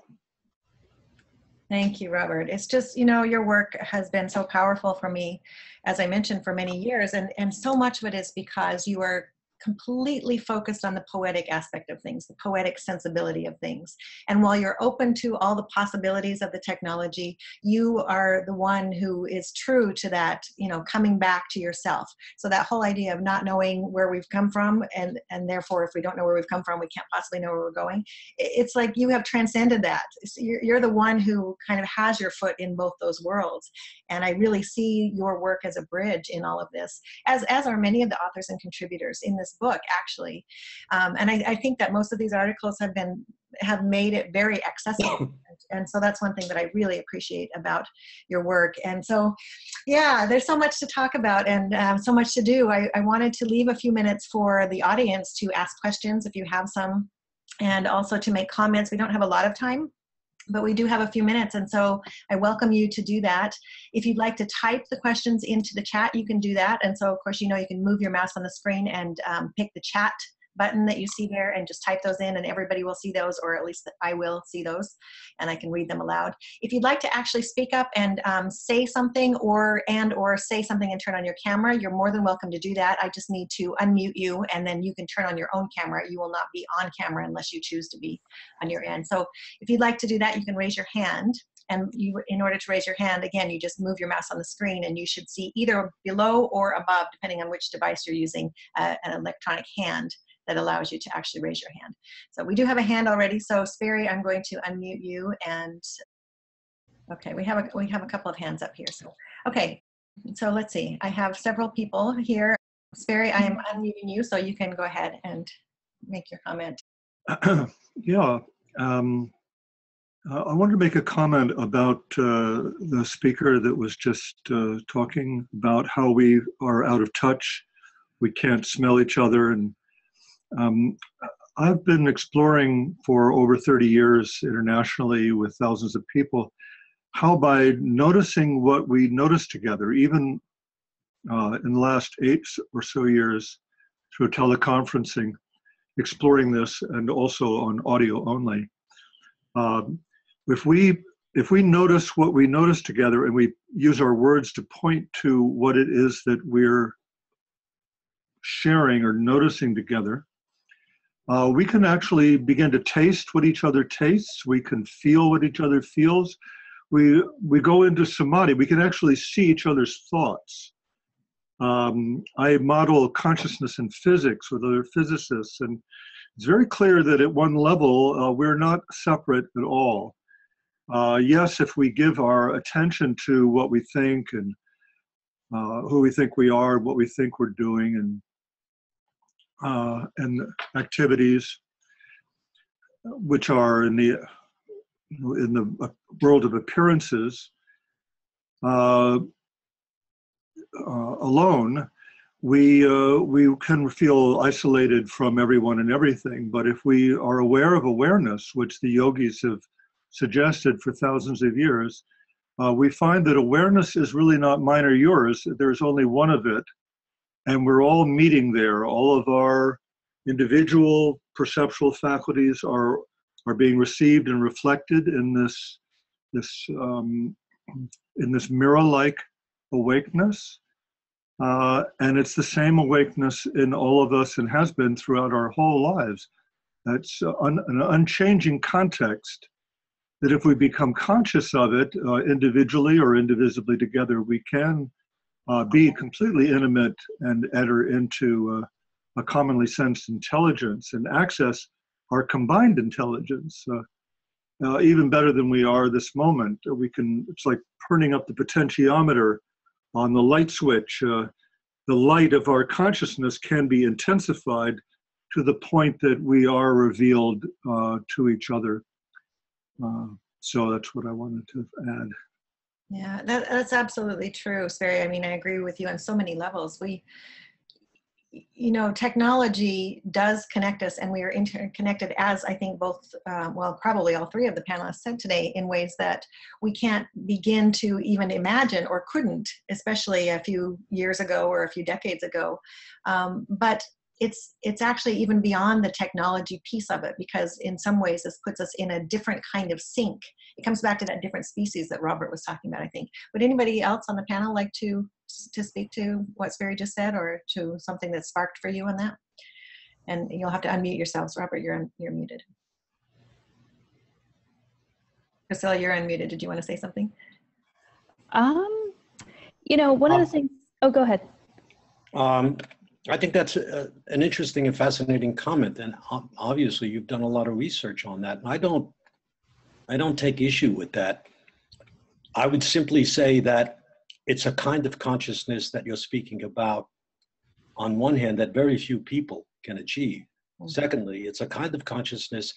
Thank you, Robert. It's just, you know, your work has been so powerful for me, as I mentioned, for many years. And, and so much of it is because you are completely focused on the poetic aspect of things, the poetic sensibility of things. And while you're open to all the possibilities of the technology, you are the one who is true to that, you know, coming back to yourself. So that whole idea of not knowing where we've come from and and therefore if we don't know where we've come from, we can't possibly know where we're going. It's like you have transcended that. You're, you're the one who kind of has your foot in both those worlds. And I really see your work as a bridge in all of this, as as are many of the authors and contributors in this this book actually. Um, and I, I, think that most of these articles have been have made it very accessible. And so that's one thing that i really appreciate about your work. And so yeah there's so much to talk about and um, so much to do. I, I wanted to leave a few minutes for the audience to ask questions if you have some and also to make comments. We don't have a lot of time but we do have a few minutes and so I welcome you to do that. If you'd like to type the questions into the chat, you can do that. And so of course, you know, you can move your mouse on the screen and um, pick the chat button that you see there and just type those in and everybody will see those or at least I will see those and I can read them aloud. If you'd like to actually speak up and um, say something or and or say something and turn on your camera, you're more than welcome to do that. I just need to unmute you and then you can turn on your own camera. You will not be on camera unless you choose to be on your end. So if you'd like to do that, you can raise your hand and you in order to raise your hand again you just move your mouse on the screen and you should see either below or above depending on which device you're using uh, an electronic hand that allows you to actually raise your hand so we do have a hand already so sperry i'm going to unmute you and okay we have a we have a couple of hands up here so okay so let's see i have several people here sperry i am unmuting you so you can go ahead and make your comment yeah. Um, I wanted to make a comment about uh, the speaker that was just uh, talking about how we are out of touch. We can't smell each other. And um, I've been exploring for over 30 years internationally with thousands of people how by noticing what we notice together, even uh, in the last eight or so years through teleconferencing, exploring this and also on audio only. Um, if we if we notice what we notice together and we use our words to point to what it is that we're sharing or noticing together, uh, we can actually begin to taste what each other tastes. We can feel what each other feels. We we go into samadhi. We can actually see each other's thoughts. Um, I model consciousness in physics with other physicists, and it's very clear that at one level uh, we're not separate at all. Uh, yes, if we give our attention to what we think and uh, who we think we are, what we think we're doing, and uh, and activities which are in the in the world of appearances uh, uh, alone, we uh, we can feel isolated from everyone and everything. But if we are aware of awareness, which the yogis have suggested for thousands of years, uh, we find that awareness is really not mine or yours. There's only one of it, and we're all meeting there. All of our individual perceptual faculties are are being received and reflected in this this um, in this mirror-like awakeness. Uh, and it's the same awakeness in all of us and has been throughout our whole lives. That's un, an unchanging context that if we become conscious of it uh, individually or indivisibly together, we can uh, be completely intimate and enter into uh, a commonly sensed intelligence and access our combined intelligence. Uh, uh, even better than we are this moment. We can, it's like turning up the potentiometer on the light switch. Uh, the light of our consciousness can be intensified to the point that we are revealed uh, to each other. So that's what I wanted to add. Yeah, that, that's absolutely true, Sperry. I mean, I agree with you on so many levels. We, you know, technology does connect us, and we are interconnected, as I think both, uh, well, probably all three of the panelists said today, in ways that we can't begin to even imagine or couldn't, especially a few years ago or a few decades ago. Um, but it's it's actually even beyond the technology piece of it because in some ways this puts us in a different kind of sync it comes back to that different species that robert was talking about i think. Would anybody else on the panel like to to speak to what Sperry just said or to something that sparked for you on that? And you'll have to unmute yourselves. Robert you're you're muted. Priscilla you're unmuted. Did you want to say something? Um you know one of the things oh go ahead. Um, I think that's a, an interesting and fascinating comment, and obviously you've done a lot of research on that. And I don't, I don't take issue with that. I would simply say that it's a kind of consciousness that you're speaking about. On one hand, that very few people can achieve. Mm. Secondly, it's a kind of consciousness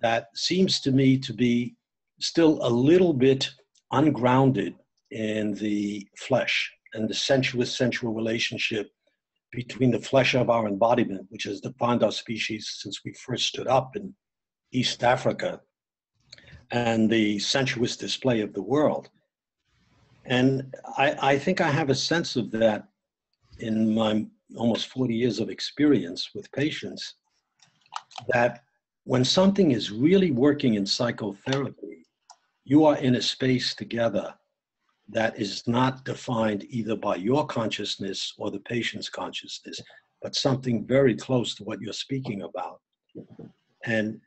that seems to me to be still a little bit ungrounded in the flesh and the sensuous sensual relationship between the flesh of our embodiment, which has defined our species since we first stood up in East Africa, and the sensuous display of the world. And I, I think I have a sense of that in my almost 40 years of experience with patients. that when something is really working in psychotherapy, you are in a space together that is not defined either by your consciousness or the patient's consciousness, but something very close to what you're speaking about. And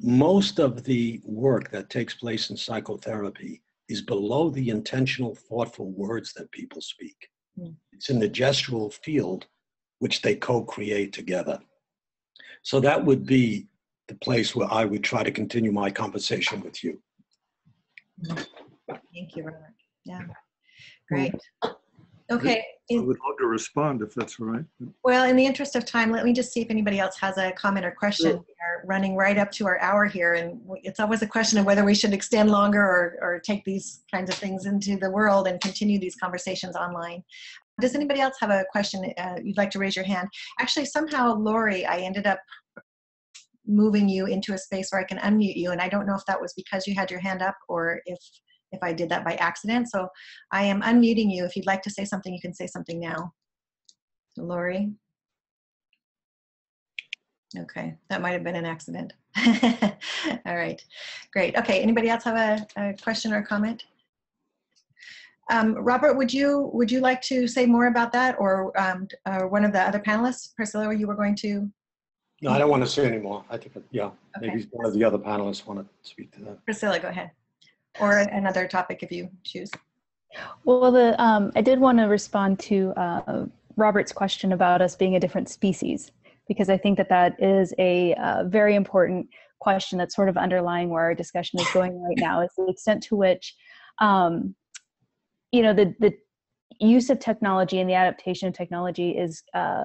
most of the work that takes place in psychotherapy is below the intentional, thoughtful words that people speak. Mm. It's in the gestural field, which they co create together. So that would be the place where I would try to continue my conversation with you. Thank you, Robert. Yeah, great. Okay, I would love to respond if that's all right. well, in the interest of time, let me just see if anybody else has a comment or question. Sure. We're running right up to our hour here, and it's always a question of whether we should extend longer or, or take these kinds of things into the world and continue these conversations online. Does anybody else have a question uh, you'd like to raise your hand? Actually, somehow, Lori, I ended up moving you into a space where I can unmute you, and I don't know if that was because you had your hand up or if if I did that by accident. So I am unmuting you. If you'd like to say something, you can say something now. Lori? Okay, that might have been an accident. All right, great. Okay, anybody else have a, a question or comment? Um, Robert, would you would you like to say more about that, or um, or one of the other panelists, Priscilla? You were going to. No, I don't want to say anymore. I think, yeah, Okay. maybe one of the other panelists want to speak to that. Priscilla, go ahead. Or another topic if you choose. Well, the um, I did want to respond to uh, Robert's question about us being a different species, because I think that that is a uh, very important question that's sort of underlying where our discussion is going right now. Is the extent to which, um, you know, the the use of technology and the adaptation of technology is. Uh,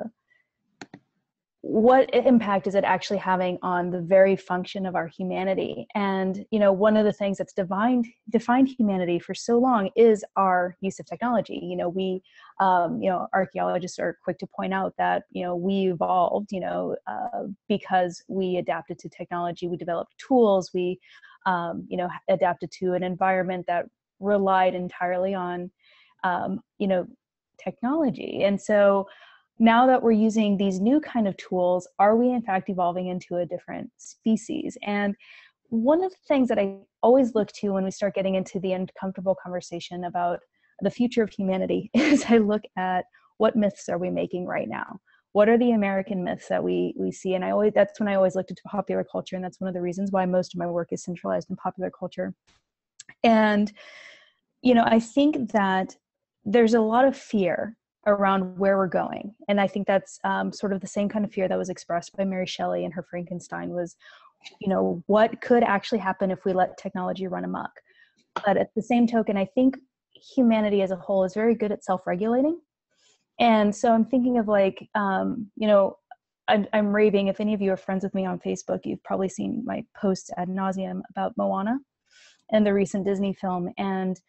what impact is it actually having on the very function of our humanity? And you know one of the things that's defined defined humanity for so long is our use of technology. You know we um, you know archaeologists are quick to point out that you know we evolved you know uh, because we adapted to technology we developed tools we um, you know adapted to an environment that relied entirely on um, you know technology. And so now that we're using these new kind of tools are we in fact evolving into a different species? And one of the things that i always look to when we start getting into the uncomfortable conversation about the future of humanity is i look at what myths are we making right now? What are the american myths that we we see? And i always that's when i always looked into popular culture and that's one of the reasons why most of my work is centralized in popular culture. And you know i think that there's a lot of fear around where we're going. And i think that's um, sort of the same kind of fear that was expressed by mary shelley in her frankenstein was you know what could actually happen if we let technology run amok? But at the same token i think humanity as a whole is very good at self-regulating. And so i'm thinking of like um, you know I'm, I'm raving. If any of you are friends with me on facebook you've probably seen my posts ad nauseum about moana and the recent disney film. And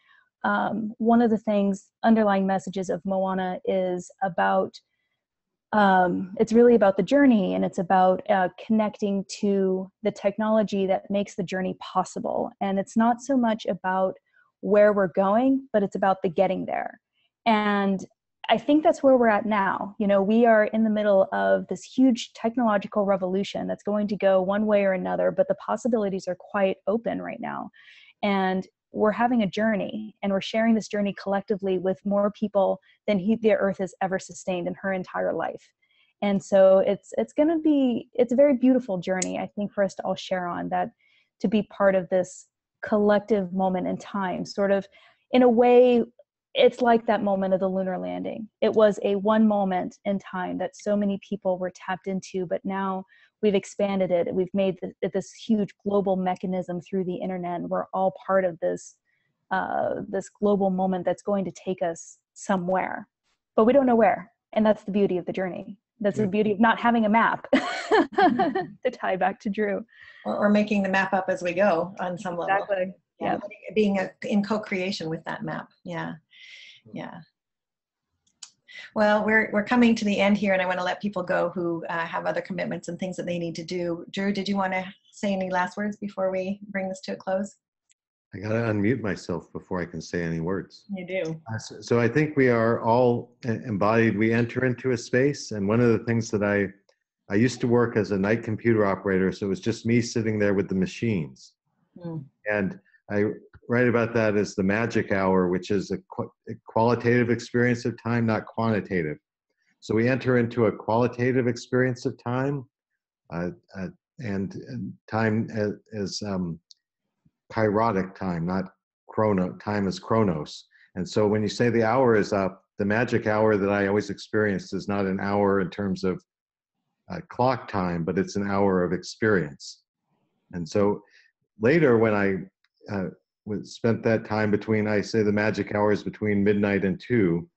um, one of the things underlying messages of moana is about um, it's really about the journey and it's about uh, connecting to the technology that makes the journey possible. And it's not so much about where we're going but it's about the getting there. And i think that's where we're at now. You know we are in the middle of this huge technological revolution that's going to go one way or another but the possibilities are quite open right now. And we're having a journey and we're sharing this journey collectively with more people than he, the earth has ever sustained in her entire life. And so it's it's going to be it's a very beautiful journey i think for us to all share on that to be part of this collective moment in time sort of in a way it's like that moment of the lunar landing. It was a one moment in time that so many people were tapped into but now we've expanded it we've made th- this huge global mechanism through the internet and we're all part of this uh, this global moment that's going to take us somewhere. But we don't know where and that's the beauty of the journey. That's the beauty of not having a map to tie back to drew. Or, or making the map up as we go on some level. exactly. Yeah, being a, in co-creation with that map. Yeah, yeah. Well, we're we're coming to the end here, and I want to let people go who uh, have other commitments and things that they need to do. Drew, did you want to say any last words before we bring this to a close? I got to unmute myself before I can say any words. You do. Uh, So so I think we are all embodied. We enter into a space, and one of the things that I I used to work as a night computer operator, so it was just me sitting there with the machines. Mm. And I write about that as the magic hour, which is a, qu- a qualitative experience of time, not quantitative. So we enter into a qualitative experience of time, uh, uh, and, and time as, um, kairotic time, not chrono. Time is chronos. And so when you say the hour is up, the magic hour that I always experienced is not an hour in terms of uh, clock time, but it's an hour of experience. And so later, when I uh, spent that time between, I say the magic hours between midnight and two,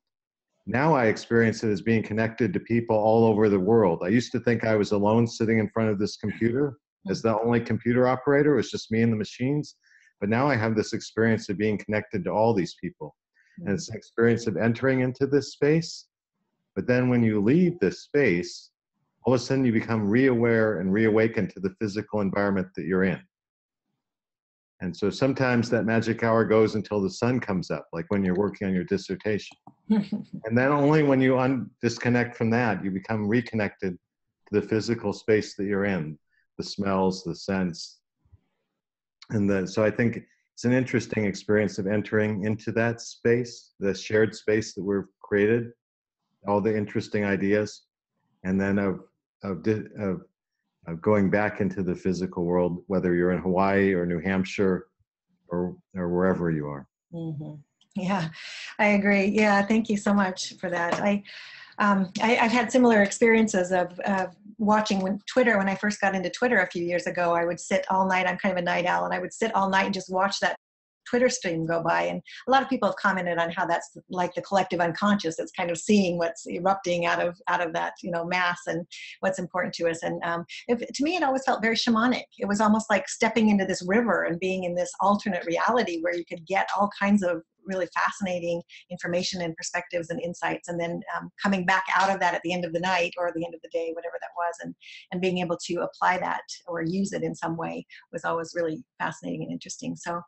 now I experience it as being connected to people all over the world. I used to think I was alone sitting in front of this computer as the only computer operator. It was just me and the machines. But now I have this experience of being connected to all these people. And it's an experience of entering into this space. But then when you leave this space, all of a sudden you become reaware and reawakened to the physical environment that you're in. And so sometimes that magic hour goes until the sun comes up, like when you're working on your dissertation. And then only when you un- disconnect from that, you become reconnected to the physical space that you're in, the smells, the scents. And then, so I think it's an interesting experience of entering into that space, the shared space that we've created, all the interesting ideas, and then of, of, di- of, of going back into the physical world, whether you're in Hawaii or New Hampshire or, or wherever you are. Mhm. Yeah, I agree. Yeah, thank you so much for that. I, um, I I've had similar experiences of, of watching when Twitter. When I first got into Twitter a few years ago, I would sit all night. I'm kind of a night owl, and I would sit all night and just watch that Twitter stream go by. And a lot of people have commented on how that's like the collective unconscious. It's kind of seeing what's erupting out of out of that you know mass and what's important to us. And um, if, to me, it always felt very shamanic. It was almost like stepping into this river and being in this alternate reality where you could get all kinds of really fascinating information and perspectives and insights and then um, coming back out of that at the end of the night or the end of the day whatever that was and and being able to apply that or use it in some way was always really fascinating and interesting. So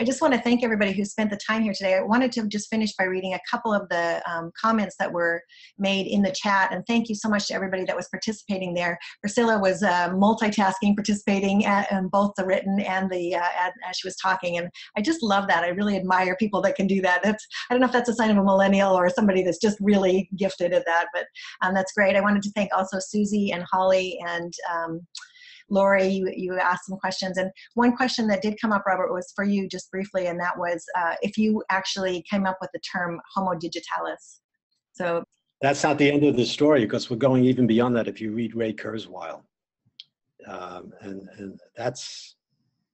i just want to thank everybody who spent the time here today. I wanted to just finish by reading a couple of the um, comments that were made in the chat and thank you so much to everybody that was participating there. Priscilla was uh, multitasking participating at, in both the written and the uh, as she was talking and i just love that. I really admire people that can do that that's i don't know if that's a sign of a millennial or somebody that's just really gifted at that but um, that's great i wanted to thank also susie and holly and um, Lori, you, you asked some questions. And one question that did come up, Robert, was for you just briefly, and that was uh, if you actually came up with the term homo digitalis. So, That's not the end of the story because we're going even beyond that if you read Ray Kurzweil. Um, and, and that's,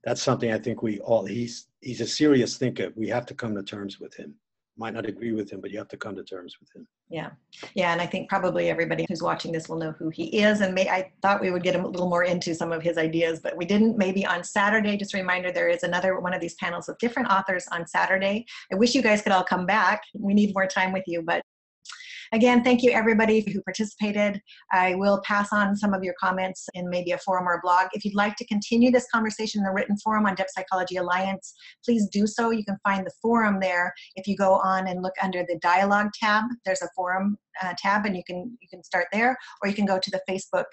that's something I think we all, he's, he's a serious thinker. We have to come to terms with him. Might not agree with him, but you have to come to terms with him. yeah. Yeah. And I think probably everybody who's watching this will know who he is. And may, I thought we would get a little more into some of his ideas, but we didn't. Maybe on Saturday, just a reminder, there is another one of these panels with different authors on Saturday. I wish you guys could all come back. We need more time with you, but Again, thank you everybody who participated. I will pass on some of your comments in maybe a forum or a blog. If you'd like to continue this conversation in the written forum on Depth Psychology Alliance, please do so. You can find the forum there. If you go on and look under the dialogue tab, there's a forum uh, tab and you can you can start there, or you can go to the Facebook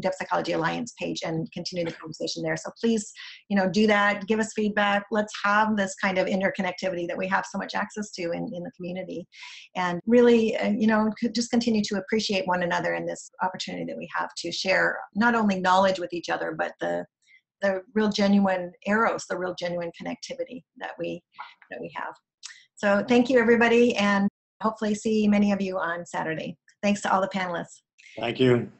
Depth Psychology Alliance page and continue the conversation there. So please, you know, do that. Give us feedback. Let's have this kind of interconnectivity that we have so much access to in, in the community, and really, uh, you know, just continue to appreciate one another in this opportunity that we have to share not only knowledge with each other, but the the real genuine eros, the real genuine connectivity that we that we have. So thank you everybody, and hopefully see many of you on Saturday. Thanks to all the panelists. Thank you.